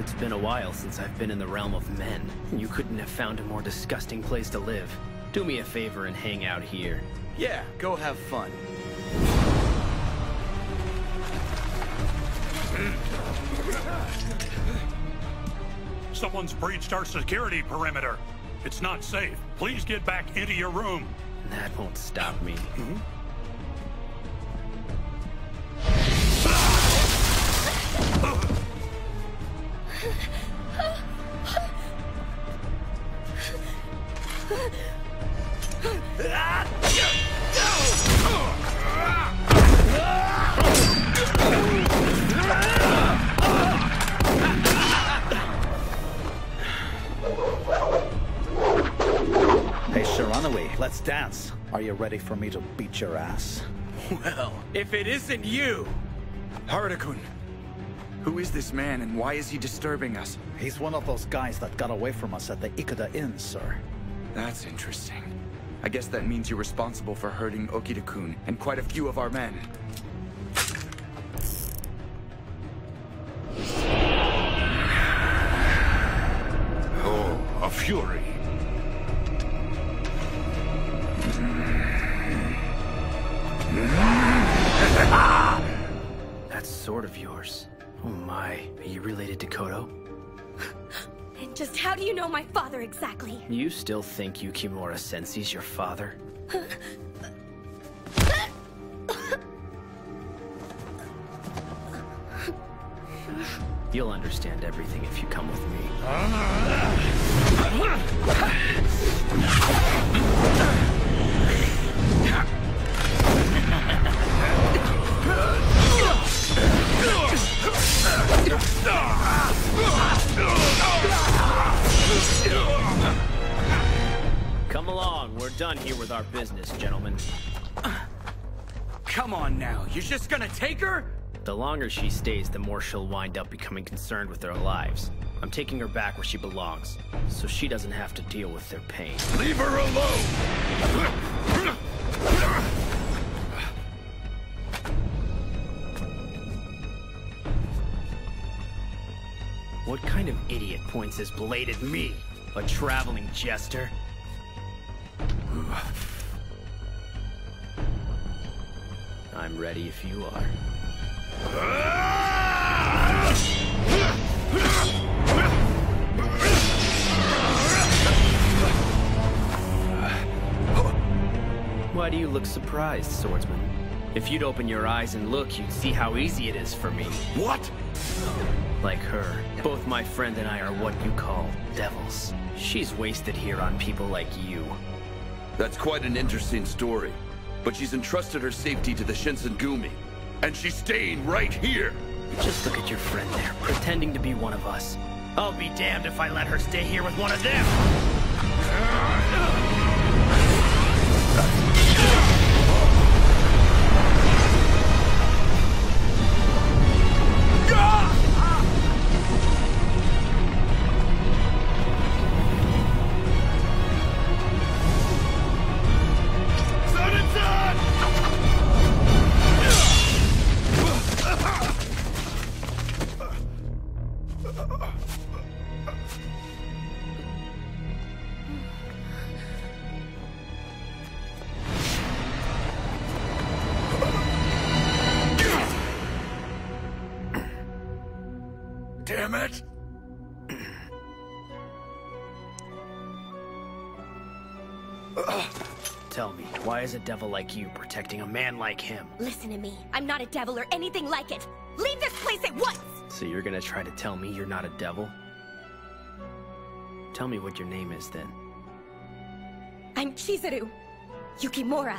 It's been a while since I've been in the realm of men. And you couldn't have found a more disgusting place to live. Do me a favor and hang out here. Yeah, go have fun. Someone's breached our security perimeter. It's not safe. Please get back into your room. That won't stop me. Hey, Shiranui, let's dance. Are you ready for me to beat your ass? Well, if it isn't you... Harada-kun, who is this man and why is he disturbing us? He's one of those guys that got away from us at the Ikuda Inn, sir. That's interesting. I guess that means you're responsible for hurting Okita-kun and quite a few of our men. Oh, a fury. Of yours. Oh my, are you related to Kodo? And just how do you know my father exactly? You still think Yukimura Sensei's your father? You'll understand everything if you come with me. Uh-huh. Come along, we're done here with our business, gentlemen. Come on now, you're just gonna take her? The longer she stays, the more she'll wind up becoming concerned with their lives. I'm taking her back where she belongs, so she doesn't have to deal with their pain. Leave her alone! What kind of idiot points his blade at me? A traveling jester? I'm ready if you are. Why do you look surprised, swordsman? If you'd open your eyes and look, you'd see how easy it is for me. What? Like her, both my friend and I are what you call devils. She's wasted here on people like you. That's quite an interesting story. but she's entrusted her safety to the Shinsengumi. And she's staying right here. Just look at your friend there, pretending to be one of us. I'll be damned if I let her stay here with one of them! Why is a devil like you protecting a man like him? Listen to me. I'm not a devil or anything like it. Leave this place at once! So you're gonna try to tell me you're not a devil? Tell me what your name is then. I'm Chizuru. Yukimura.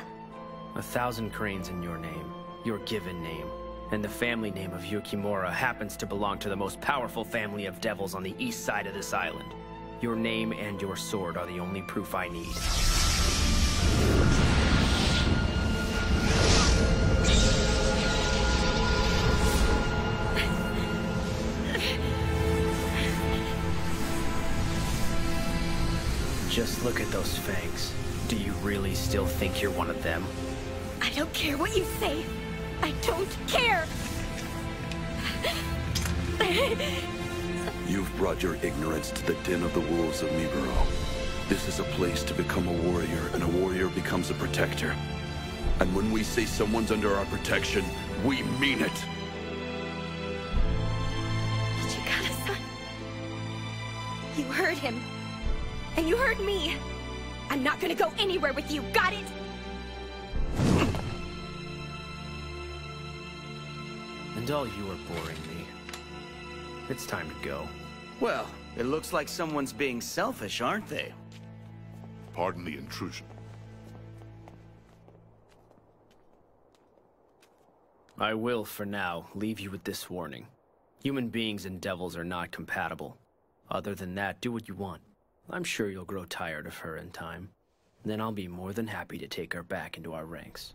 A thousand cranes in your name, your given name. And the family name of Yukimura happens to belong to the most powerful family of devils on the east side of this island. Your name and your sword are the only proof I need. Look at those fangs. Do you really still think you're one of them? I don't care what you say. I don't care! You've brought your ignorance to the den of the wolves of Miburo. This is a place to become a warrior, and a warrior becomes a protector. And when we say someone's under our protection, we mean it. Hijikata-san. You heard him. And you heard me. I'm not gonna go anywhere with you, got it? And all you are boring me. It's time to go. Well, it looks like someone's being selfish, aren't they? Pardon the intrusion. I will, for now, leave you with this warning. Human beings and devils are not compatible. Other than that, do what you want. I'm sure you'll grow tired of her in time. Then I'll be more than happy to take her back into our ranks.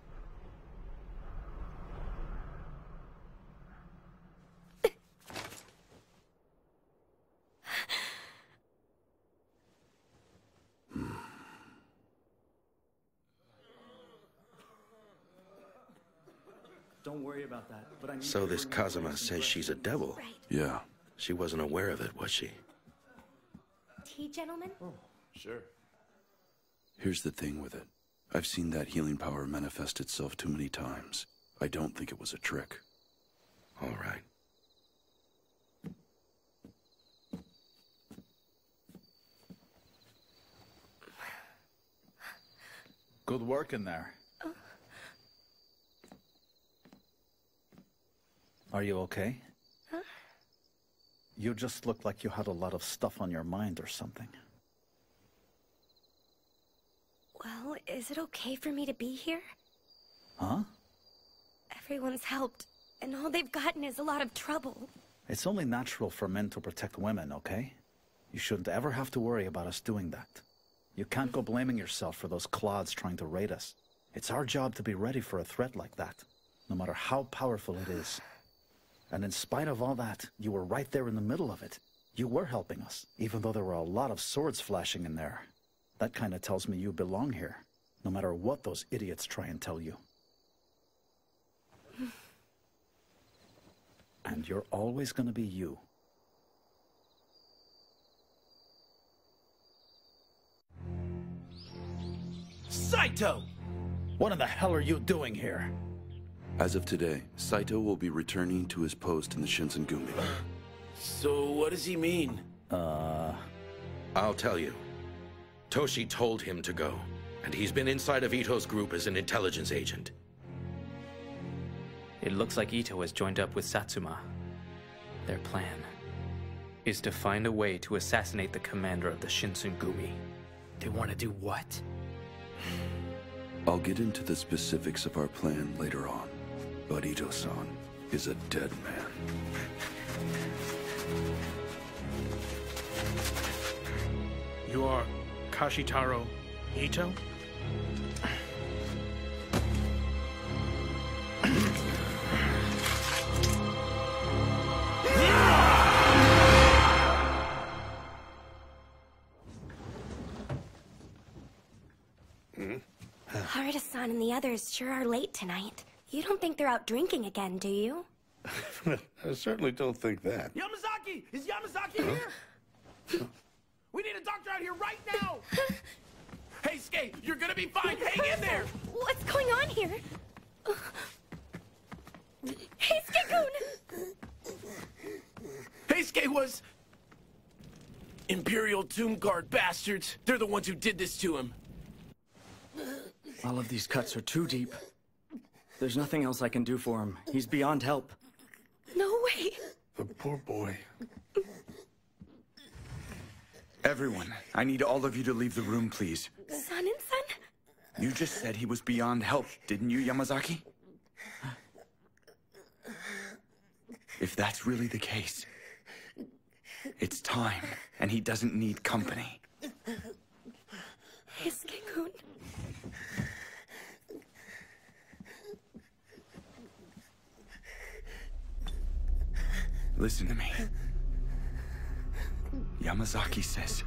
Don't worry about that, but I So this remember Kazama says she's a devil. Yeah. She wasn't aware of it, was she? Tea, gentlemen? Oh, sure. Here's the thing with it. I've seen that healing power manifest itself too many times. I don't think it was a trick. All right. Good work in there. Oh. Are you okay? You just looked like you had a lot of stuff on your mind or something. Well, is it okay for me to be here? Huh? Everyone's helped, and all they've gotten is a lot of trouble. It's only natural for men to protect women, okay? You shouldn't ever have to worry about us doing that. You can't go blaming yourself for those clods trying to raid us. It's our job to be ready for a threat like that, no matter how powerful it is. And in spite of all that, you were right there in the middle of it. You were helping us, even though there were a lot of swords flashing in there. That kind of tells me you belong here, no matter what those idiots try and tell you. And you're always gonna be you. Saito! What in the hell are you doing here? As of today, Saito will be returning to his post in the Shinsengumi. So what does he mean? Uh... I'll tell you. Toshi told him to go, and he's been inside of Ito's group as an intelligence agent. It looks like Ito has joined up with Satsuma. Their plan is to find a way to assassinate the commander of the Shinsengumi. They want to do what? I'll get into the specifics of our plan later on, but Ito-san is a dead man. You are Kashitaro Ito? Harada-san and the others sure are late tonight. You don't think they're out drinking again, do you? I certainly don't think that. Yamazaki! Is Yamazaki here? we need a doctor out here right now! Heisuke, you're gonna be fine. Hang in there! What's going on here? Heisuke-kun! Hey, Skate was... Imperial Tomb Guard bastards. They're the ones who did this to him. All of these cuts are too deep. There's nothing else I can do for him. He's beyond help. No way! The poor boy. Everyone, I need all of you to leave the room, please. Son and son? You just said he was beyond help, didn't you, Yamazaki? If that's really the case, it's time, and he doesn't need company. Hey, Listen to me. Yamazaki says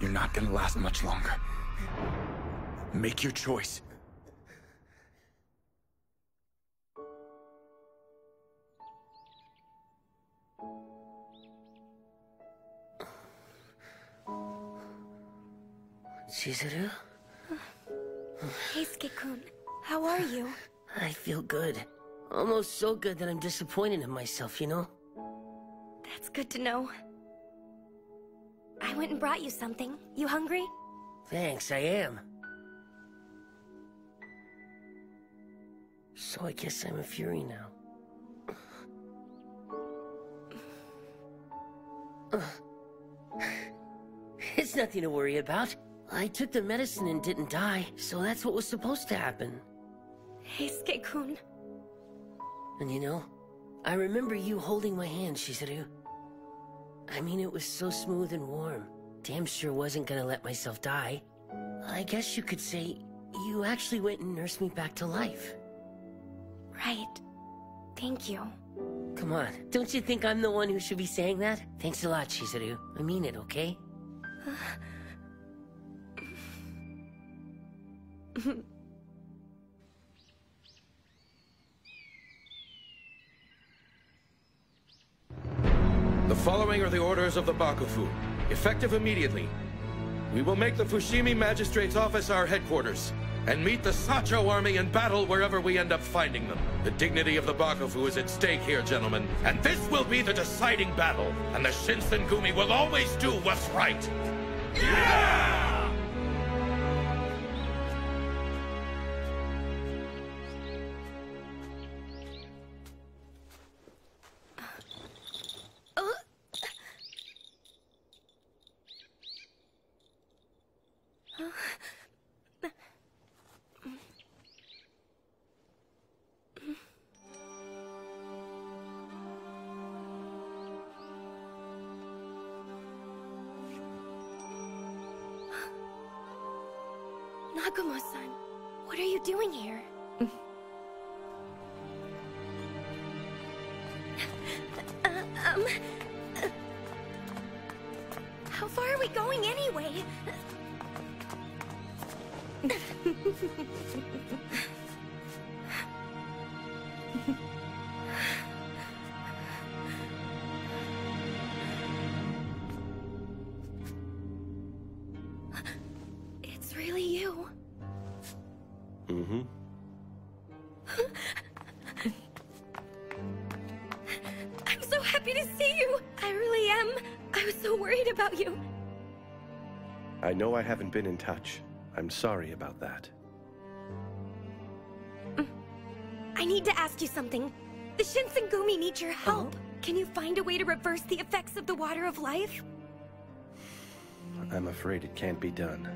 you're not gonna last much longer. Make your choice. Chizuru? Heisuke-kun. How are you? I feel good. Almost so good that I'm disappointed in myself, you know? That's good to know. I went and brought you something. You hungry? Thanks, I am. So I guess I'm a Fury now. It's nothing to worry about. I took the medicine and didn't die, so that's what was supposed to happen. Heisuke-kun. And you know, I remember you holding my hand, Chizuru. I mean, it was so smooth and warm. Damn sure wasn't gonna let myself die. I guess you could say you actually went and nursed me back to life. Right. Thank you. Come on, don't you think I'm the one who should be saying that? Thanks a lot, Chizuru. I mean it, okay? The following are the orders of the Bakufu, effective immediately. We will make the Fushimi Magistrate's office our headquarters, and meet the Satcho army in battle wherever we end up finding them. The dignity of the Bakufu is at stake here, gentlemen, and this will be the deciding battle, and the Shinsengumi will always do what's right. Nagumo-san, know I haven't been in touch. I'm sorry about that. I need to ask you something. The Shinsengumi need your help. Uh-huh. Can you find a way to reverse the effects of the Water of Life? I'm afraid it can't be done.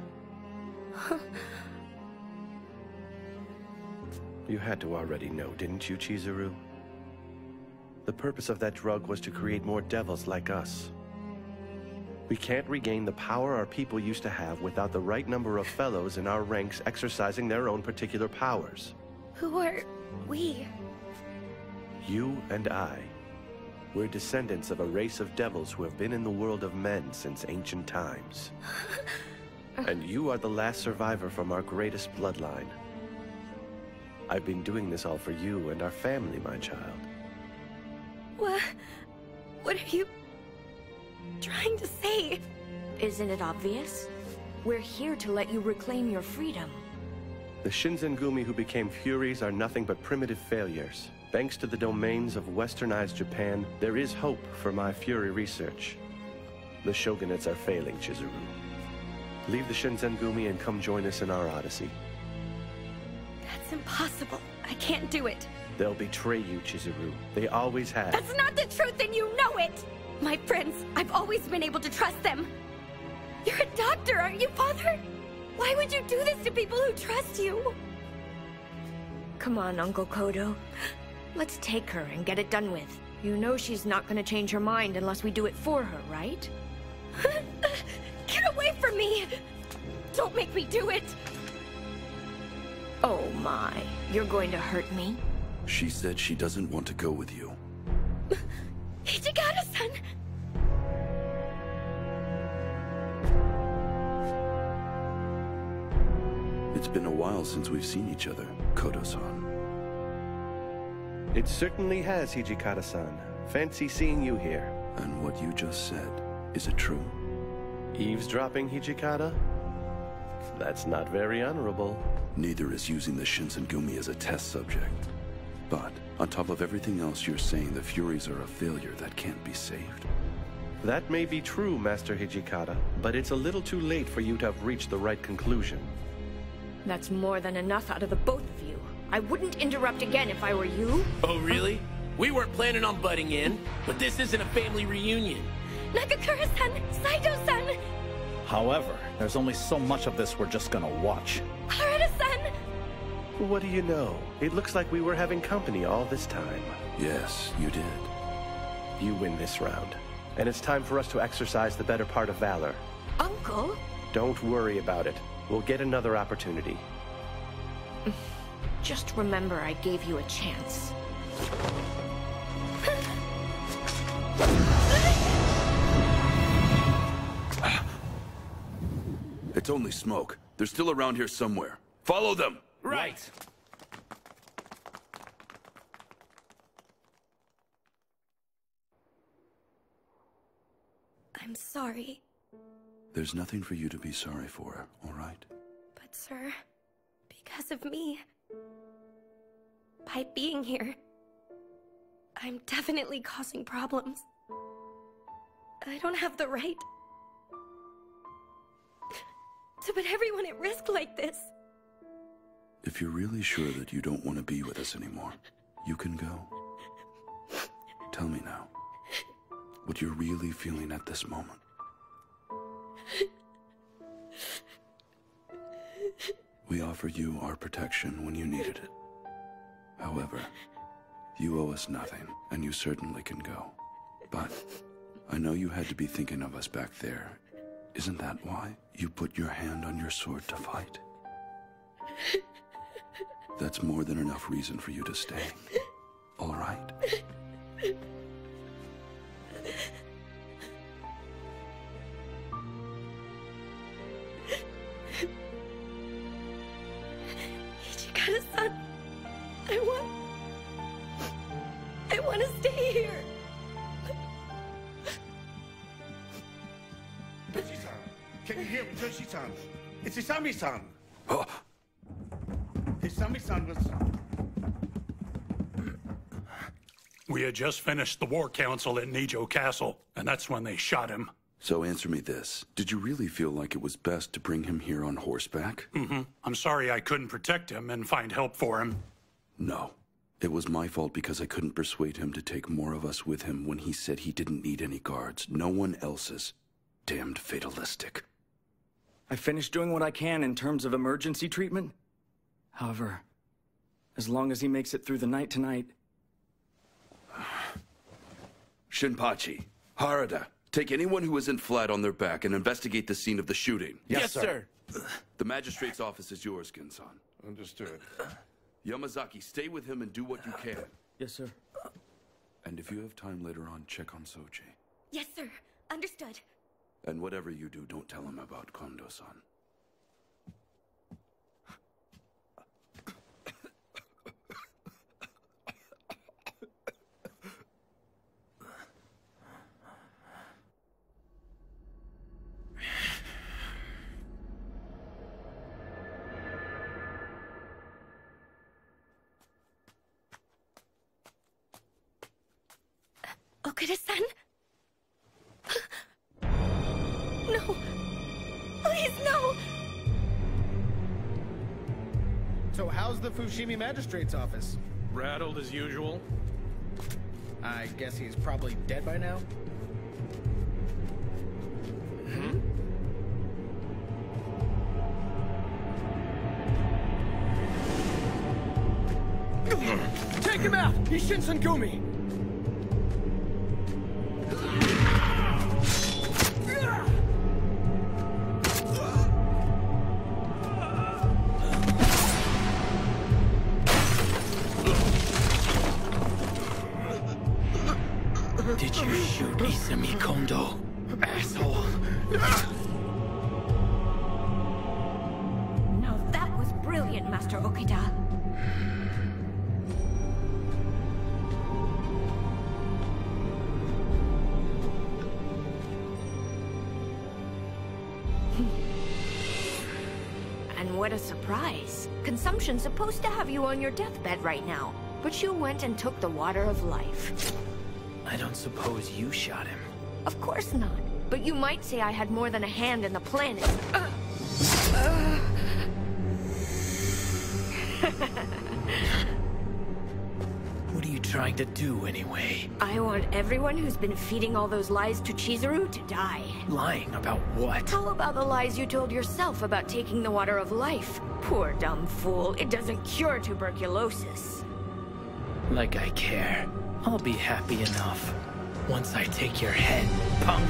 You had to already know, didn't you, Chizuru? The purpose of that drug was to create more devils like us. We can't regain the power our people used to have without the right number of fellows in our ranks exercising their own particular powers. Who are we? You and I. We're descendants of a race of devils who have been in the world of men since ancient times. and you are the last survivor from our greatest bloodline. I've been doing this all for you and our family, my child. What? What are you trying to say? Isn't it obvious? We're here to let you reclaim your freedom. The Shinsengumi who became Furies are nothing but primitive failures. Thanks to the domains of westernized Japan, there is hope for my Fury research. The shogunates are failing, Chizuru. Leave the Shinsengumi and come join us in our odyssey. That's impossible. I can't do it. They'll betray you, Chizuru. They always have. That's not the truth, and you know it! My friends, I've always been able to trust them. You're a doctor, aren't you, Father? Why would you do this to people who trust you? Come on, Uncle Kodo. Let's take her and get it done with. You know she's not gonna change her mind unless we do it for her, right? Get away from me! Don't make me do it! Oh my, you're going to hurt me? She said she doesn't want to go with you. Hijikata-san! It's been a while since we've seen each other, Kodo-san. It certainly has, Hijikata-san. Fancy seeing you here. And what you just said, is it true? Eavesdropping, Hijikata? That's not very honorable. Neither is using the Shinsengumi as a test subject. But, on top of everything else you're saying, the Furies are a failure that can't be saved. That may be true, Master Hijikata, but it's a little too late for you to have reached the right conclusion. That's more than enough out of the both of you. I wouldn't interrupt again if I were you. Oh, really? We weren't planning on butting in, but this isn't a family reunion. Nagakura-san! Saito-san! However, there's only so much of this we're just gonna watch. Harada-san! What do you know? It looks like we were having company all this time. Yes, you did. You win this round. And it's time for us to exercise the better part of valor. Uncle? Don't worry about it. We'll get another opportunity. Just remember I gave you a chance. It's only smoke. They're still around here somewhere. Follow them! Right. I'm sorry, There's nothing for you to be sorry for, all right? but sir, because of me, by being here, I'm definitely causing problems. I don't have the right to put everyone at risk like this. If you're really sure that you don't want to be with us anymore, you can go. Tell me now, what you're really feeling at this moment. We offered you our protection when you needed it. However, you owe us nothing, and you certainly can go. But I know you had to be thinking of us back there. Isn't that why you put your hand on your sword to fight? That's more than enough reason for you to stay. All right? Hijikata-san, I want... I want to stay here. Toshi-san, can you hear me, Toshi-san? It's Isami-san. Isami-san was... We had just finished the war council at Nijo Castle, and that's when they shot him. So answer me this. Did you really feel like it was best to bring him here on horseback? Mm-hmm. I'm sorry I couldn't protect him and find help for him. No. It was my fault because I couldn't persuade him to take more of us with him when he said he didn't need any guards. No one else's. Damned fatalistic. I finished doing what I can in terms of emergency treatment. However, As long as he makes it through the night tonight. Shinpachi, Harada, take anyone who isn't flat on their back and investigate the scene of the shooting. Yes, Yes, sir. The magistrate's office is yours, Gensan. Understood. Yamazaki, stay with him and do what you can. Yes, sir. And if you have time later on, check on Soji. Yes, sir. Understood. And whatever you do, don't tell him about Kondo-san. Okita-san? No. Please, no. So how's the Fushimi Magistrate's office? Rattled as usual. I guess he's probably dead by now. Hmm? Take him out! He's Shinsengumi! Did Supposed to have you on your deathbed right now, but you went and took the water of life. I don't suppose you shot him. Of course not. But you might say I had more than a hand in the planet. What are you trying to do anyway? I want everyone who's been feeding all those lies to Chizuru to die. Lying about what? How about the lies you told yourself about taking the water of life? Poor dumb fool, it doesn't cure tuberculosis. Like I care. I'll be happy enough. Once I take your head, punk.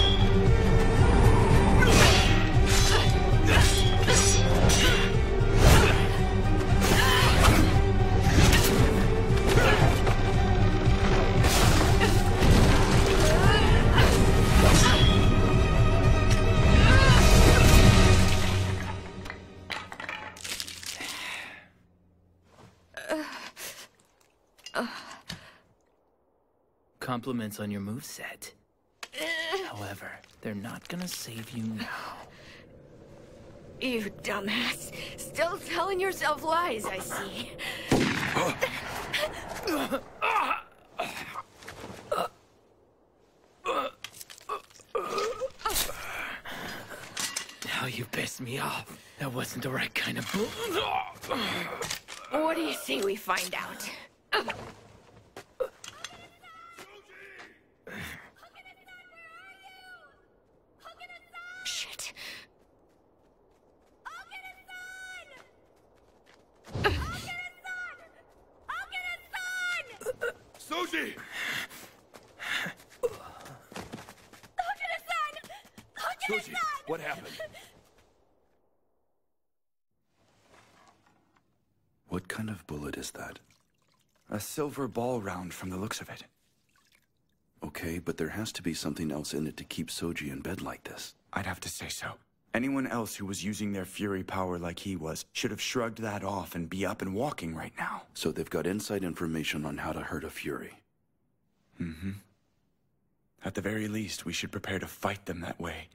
Compliments on your moveset. However, they're not gonna save you now. You dumbass. Still telling yourself lies, I see. Now you pissed me off. That wasn't the right kind of bull. What do you say we find out? Soji! Soji, what happened? What kind of bullet is that? A silver ball round from the looks of it. Okay, but there has to be something else in it to keep Soji in bed like this. I'd have to say so. Anyone else who was using their fury power like he was should have shrugged that off and be up and walking right now. So they've got inside information on how to hurt a Fury. Mm-hmm. At the very least, we should prepare to fight them that way.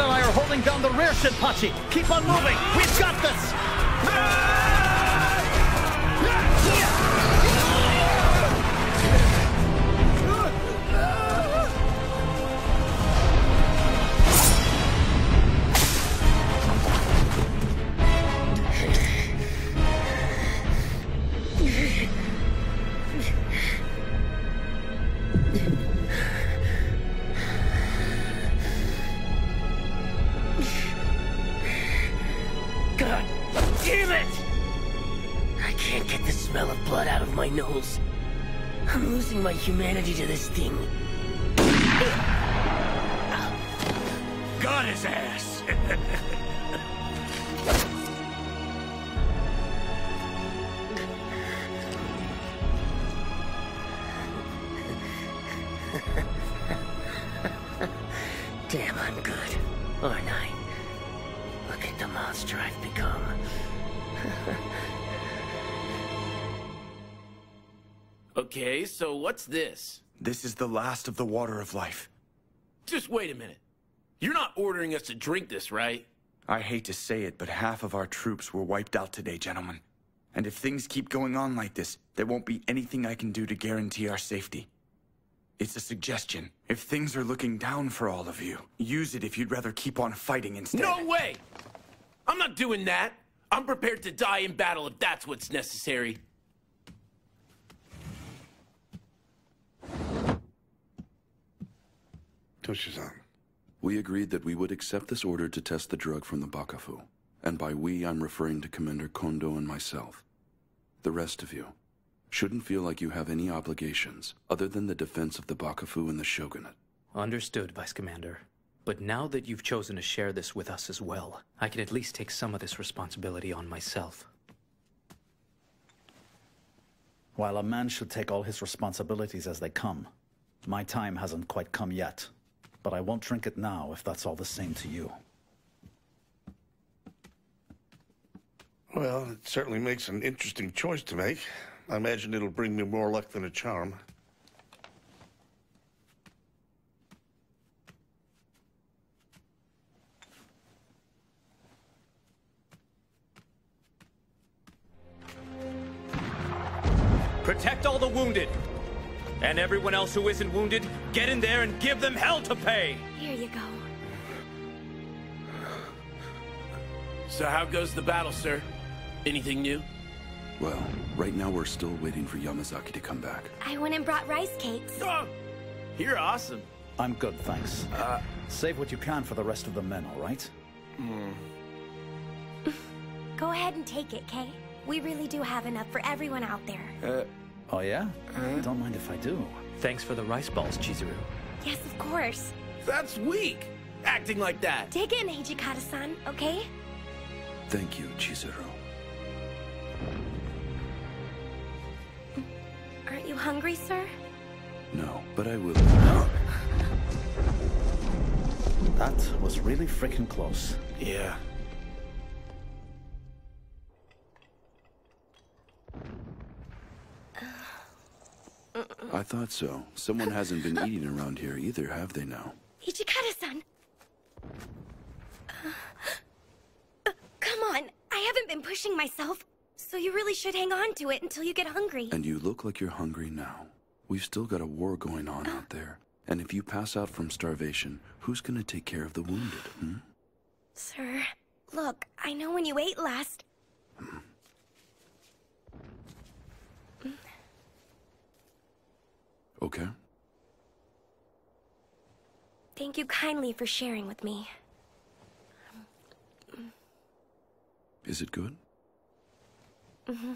The 10th unit and I are holding down the rear, Shinpachi. Keep on moving. We've got this. My humanity to this thing. Got his ass! What's this? This is the last of the water of life. Just wait a minute. You're not ordering us to drink this, right? I hate to say it, but half of our troops were wiped out today, gentlemen. And if things keep going on like this, there won't be anything I can do to guarantee our safety. It's a suggestion. If things are looking down for all of you, use it if you'd rather keep on fighting instead. No way! I'm not doing that. I'm prepared to die in battle if that's what's necessary. Toshi-san. We agreed that we would accept this order to test the drug from the Bakufu. And by we, I'm referring to Commander Kondo and myself. The rest of you shouldn't feel like you have any obligations other than the defense of the Bakufu and the Shogunate. Understood, Vice Commander. But now that you've chosen to share this with us as well, I can at least take some of this responsibility on myself. While a man should take all his responsibilities as they come, my time hasn't quite come yet. But I won't drink it now if that's all the same to you. Well, it certainly makes an interesting choice to make. I imagine it'll bring me more luck than a charm. Protect all the wounded. And everyone else who isn't wounded, get in there and give them hell to pay! Here you go. So how goes the battle, sir? Anything new? Well, right now we're still waiting for Yamazaki to come back. I went and brought rice cakes. Oh, you're awesome. I'm good, thanks. Uh, Save what you can for the rest of the men, all right? Hmm. Go ahead and take it, Kay. We really do have enough for everyone out there. Uh, oh yeah? Don't mind if I do. Thanks for the rice balls, Chizuru. Yes, of course. That's weak. Acting like that. Dig in, Hijikata-san, okay? Thank you, Chizuru. Aren't you hungry, sir? No, but I will. That was really freaking close. Yeah. I thought so. Someone hasn't been eating around here either, have they now? Hijikata-san! Uh, come on, I haven't been pushing myself, so you really should hang on to it until you get hungry. And you look like you're hungry now. We've still got a war going on out there. And if you pass out from starvation, who's gonna take care of the wounded, hmm? Sir, look, I know when you ate last. Okay. Thank you kindly for sharing with me. Is it good? Mm-hmm.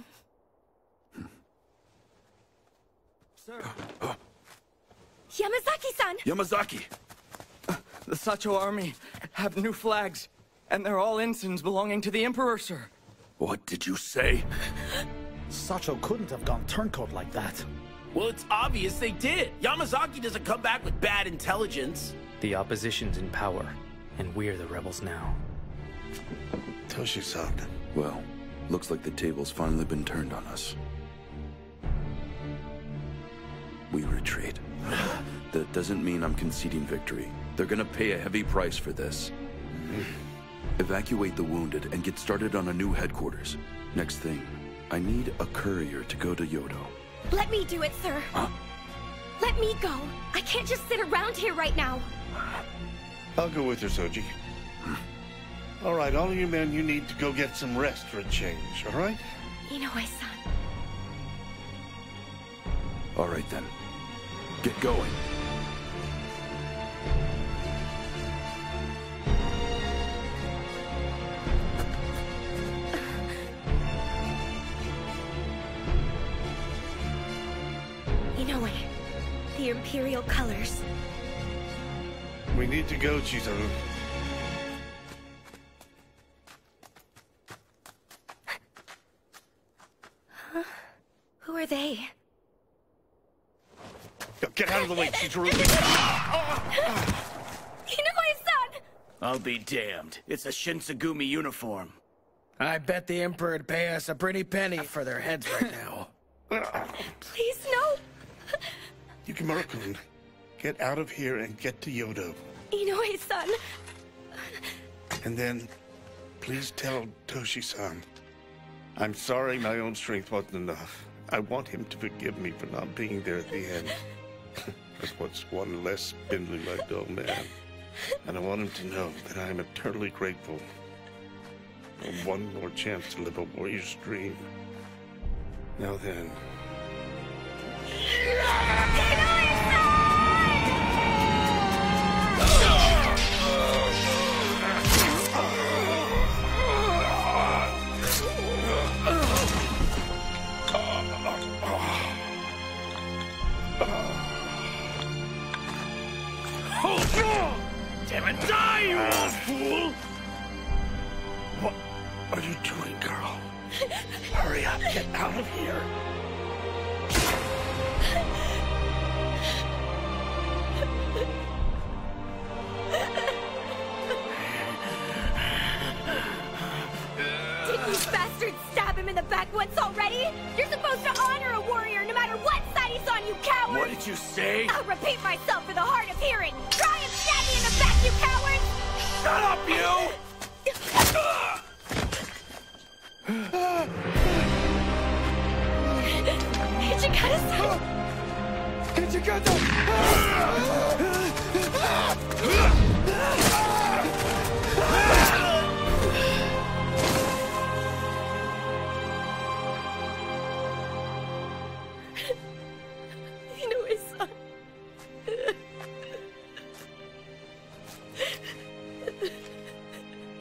Sir. Yamazaki-san! Yamazaki! The Satcho army have new flags, and they're all ensigns belonging to the Emperor, sir. What did you say? Satcho couldn't have gone turncoat like that. Well, it's obvious they did. Yamazaki doesn't come back with bad intelligence. The opposition's in power, and we're the rebels now. Toshi-san. Well, looks like the table's finally been turned on us. We retreat. that doesn't mean I'm conceding victory. They're gonna pay a heavy price for this. Mm-hmm. Evacuate the wounded and get started on a new headquarters. Next thing, I need a courier to go to Yodo. Let me do it, sir. Let me go. I can't just sit around here right now. I'll go with her, Soji. All right, all you men, you need to go get some rest for a change, all right? Inoue-san. All right then. Get going. The Imperial colors. We need to go, Chizuru. Huh? Who are they? Get out of the way, Chizuru. Inoue-san! I'll be damned. It's a Shinsengumi uniform. I bet the Emperor'd pay us a pretty penny for their heads right now. Please, no! Yukimura-kun, get out of here and get to Yodo. Inoue-san! And then, please tell Toshi-san. I'm sorry my own strength wasn't enough. I want him to forgive me for not being there at the end. That's what's one less spindly legged old man. And I want him to know that I am eternally grateful for one more chance to live a warrior's dream. Now then.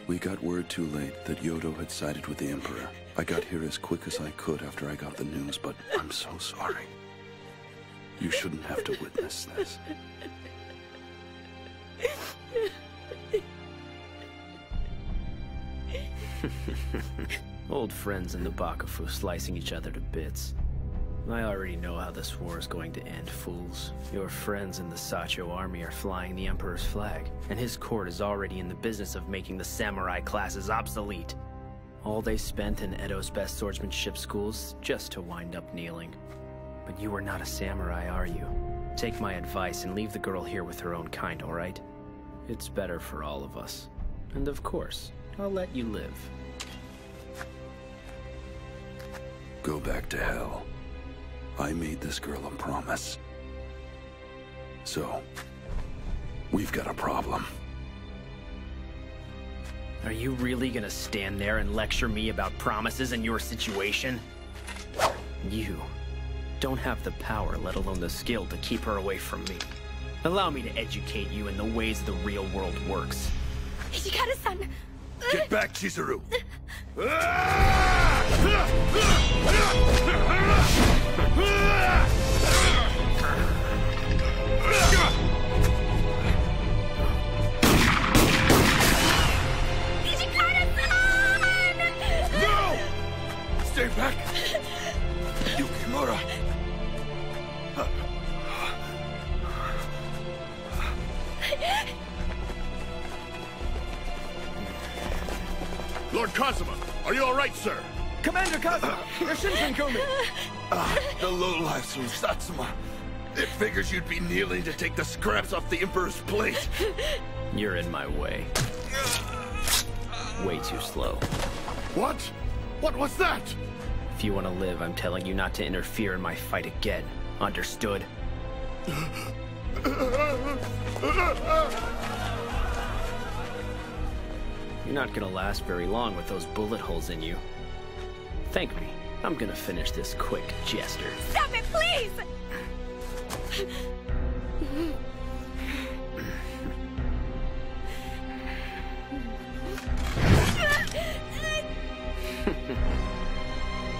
We got word too late that Yodo had sided with the Emperor. I got here as quick as I could after I got the news, but I'm so sorry. You shouldn't have to witness this. Old friends in the Bakufu slicing each other to bits. I already know how this war is going to end, fools. Your friends in the Satcho army are flying the Emperor's flag, and his court is already in the business of making the samurai classes obsolete. All they spent in Edo's best swordsmanship schools just to wind up kneeling. But you are not a samurai, are you? Take my advice and leave the girl here with her own kind, alright? It's better for all of us. And of course, I'll let you live. Go back to hell. I made this girl a promise. So, we've got a problem. Are you really gonna stand there and lecture me about promises and your situation? You don't have the power, let alone the skill, to keep her away from me. Allow me to educate you in the ways the real world works. Hijikata-san! Get back, Chizuru! No! Stay back! Yukimura! Lord Kazama, are you all right, sir? Commander Kazama, you're Shinsengumi! Ah, the lowlifes from Satsuma. It figures you'd be kneeling to take the scraps off the Emperor's plate. You're in my way. Way too slow. What? What was that? If you want to live, I'm telling you not to interfere in my fight again. Understood? You're not gonna last very long with those bullet holes in you. Thank me. I'm gonna finish this quick, Jester. Stop it, please!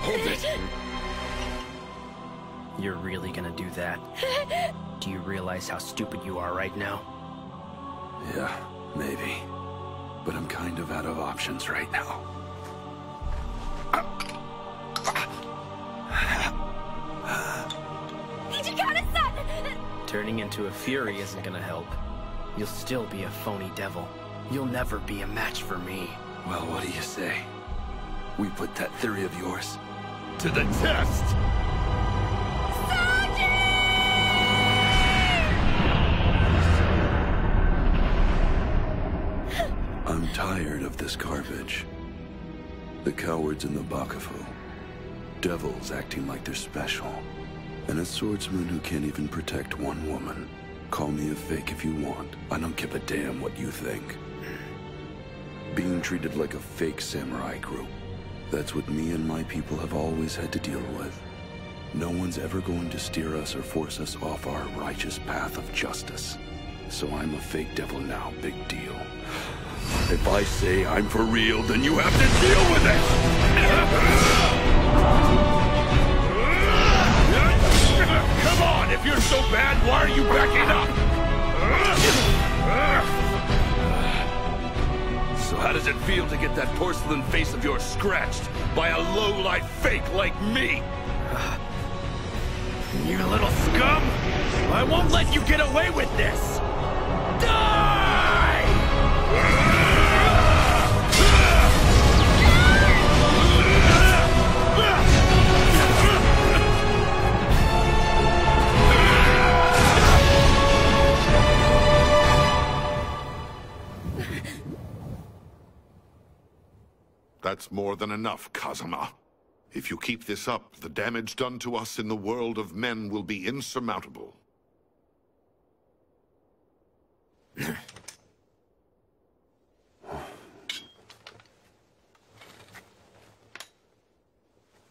Hold it! You're really gonna do that? Do you realize how stupid you are right now? Yeah, maybe. But I'm kind of out of options right now. Hijikata-san! Turning into a fury isn't gonna help. You'll still be a phony devil. You'll never be a match for me. Well, what do you say? We put that theory of yours to the test! I'm tired of this garbage. The cowards in the Bakufu. Devils acting like they're special. And a swordsman who can't even protect one woman. Call me a fake if you want. I don't give a damn what you think. Being treated like a fake samurai group. That's what me and my people have always had to deal with. No one's ever going to steer us or force us off our righteous path of justice. So I'm a fake devil now, big deal. If I say I'm for real, then you have to deal with it! Come on! If you're so bad, why are you backing up? So how does it feel to get that porcelain face of yours scratched by a low-life fake like me? You little scum! I won't let you get away with this! That's more than enough, Kazama. If you keep this up, the damage done to us in the world of men will be insurmountable.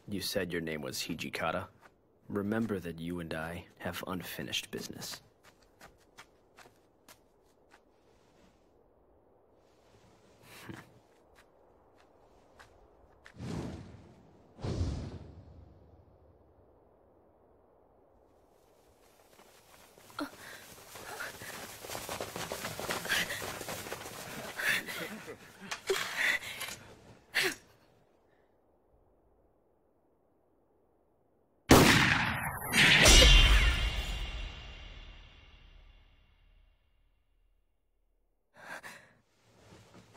You said your name was Hijikata. Remember that you and I have unfinished business.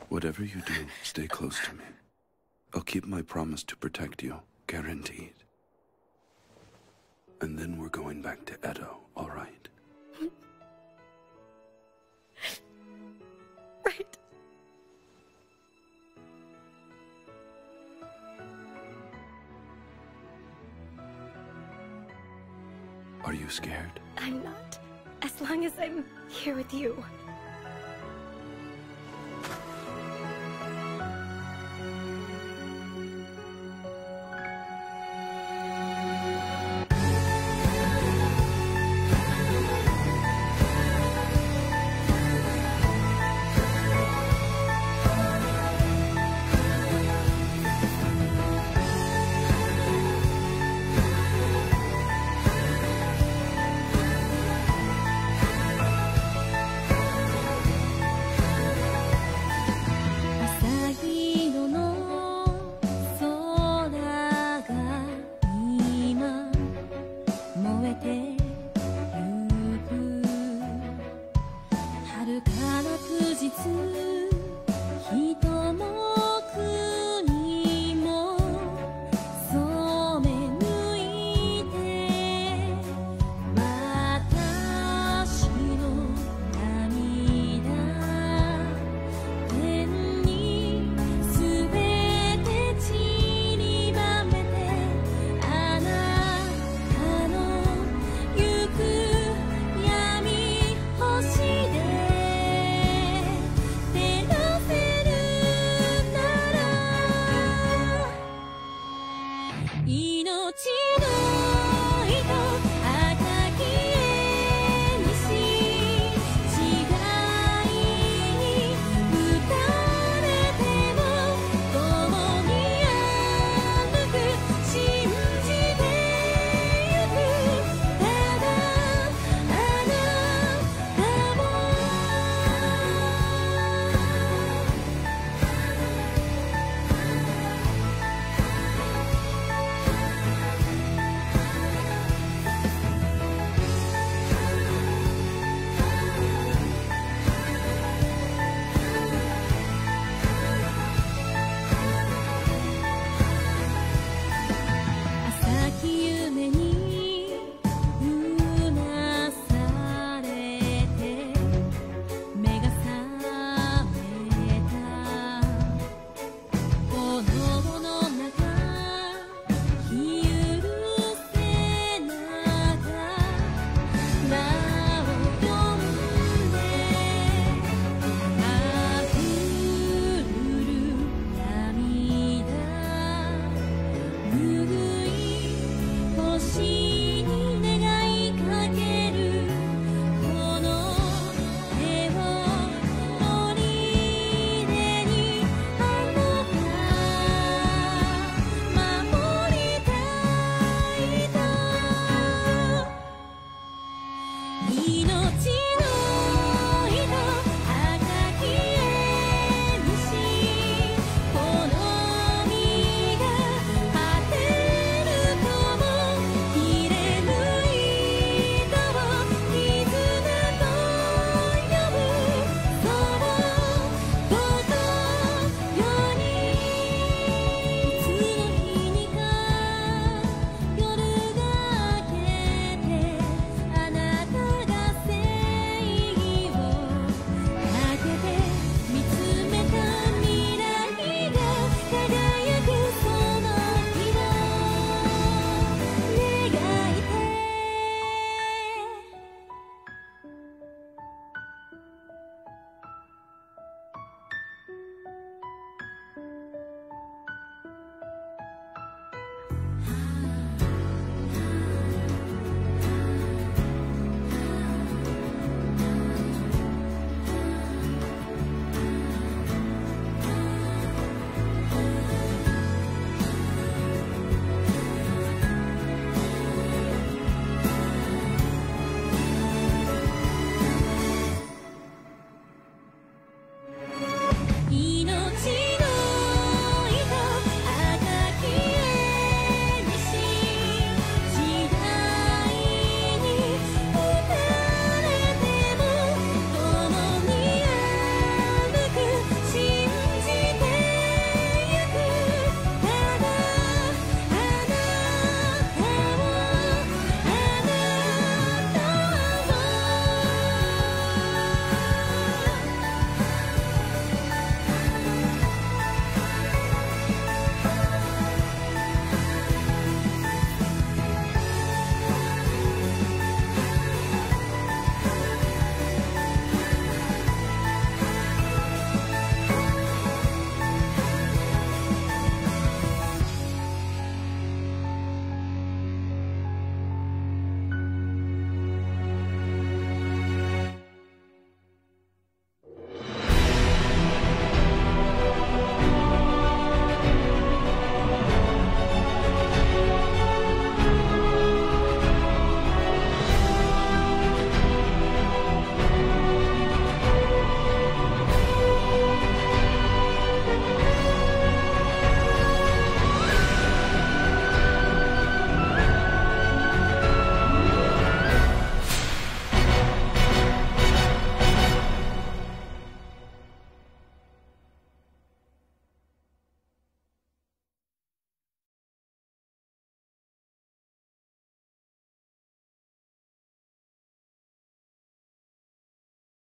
Whatever you do, stay close to me. Keep my promise to protect you, guaranteed. And then we're going back to Edo, all right? Right. Are you scared? I'm not. As long as I'm here with you.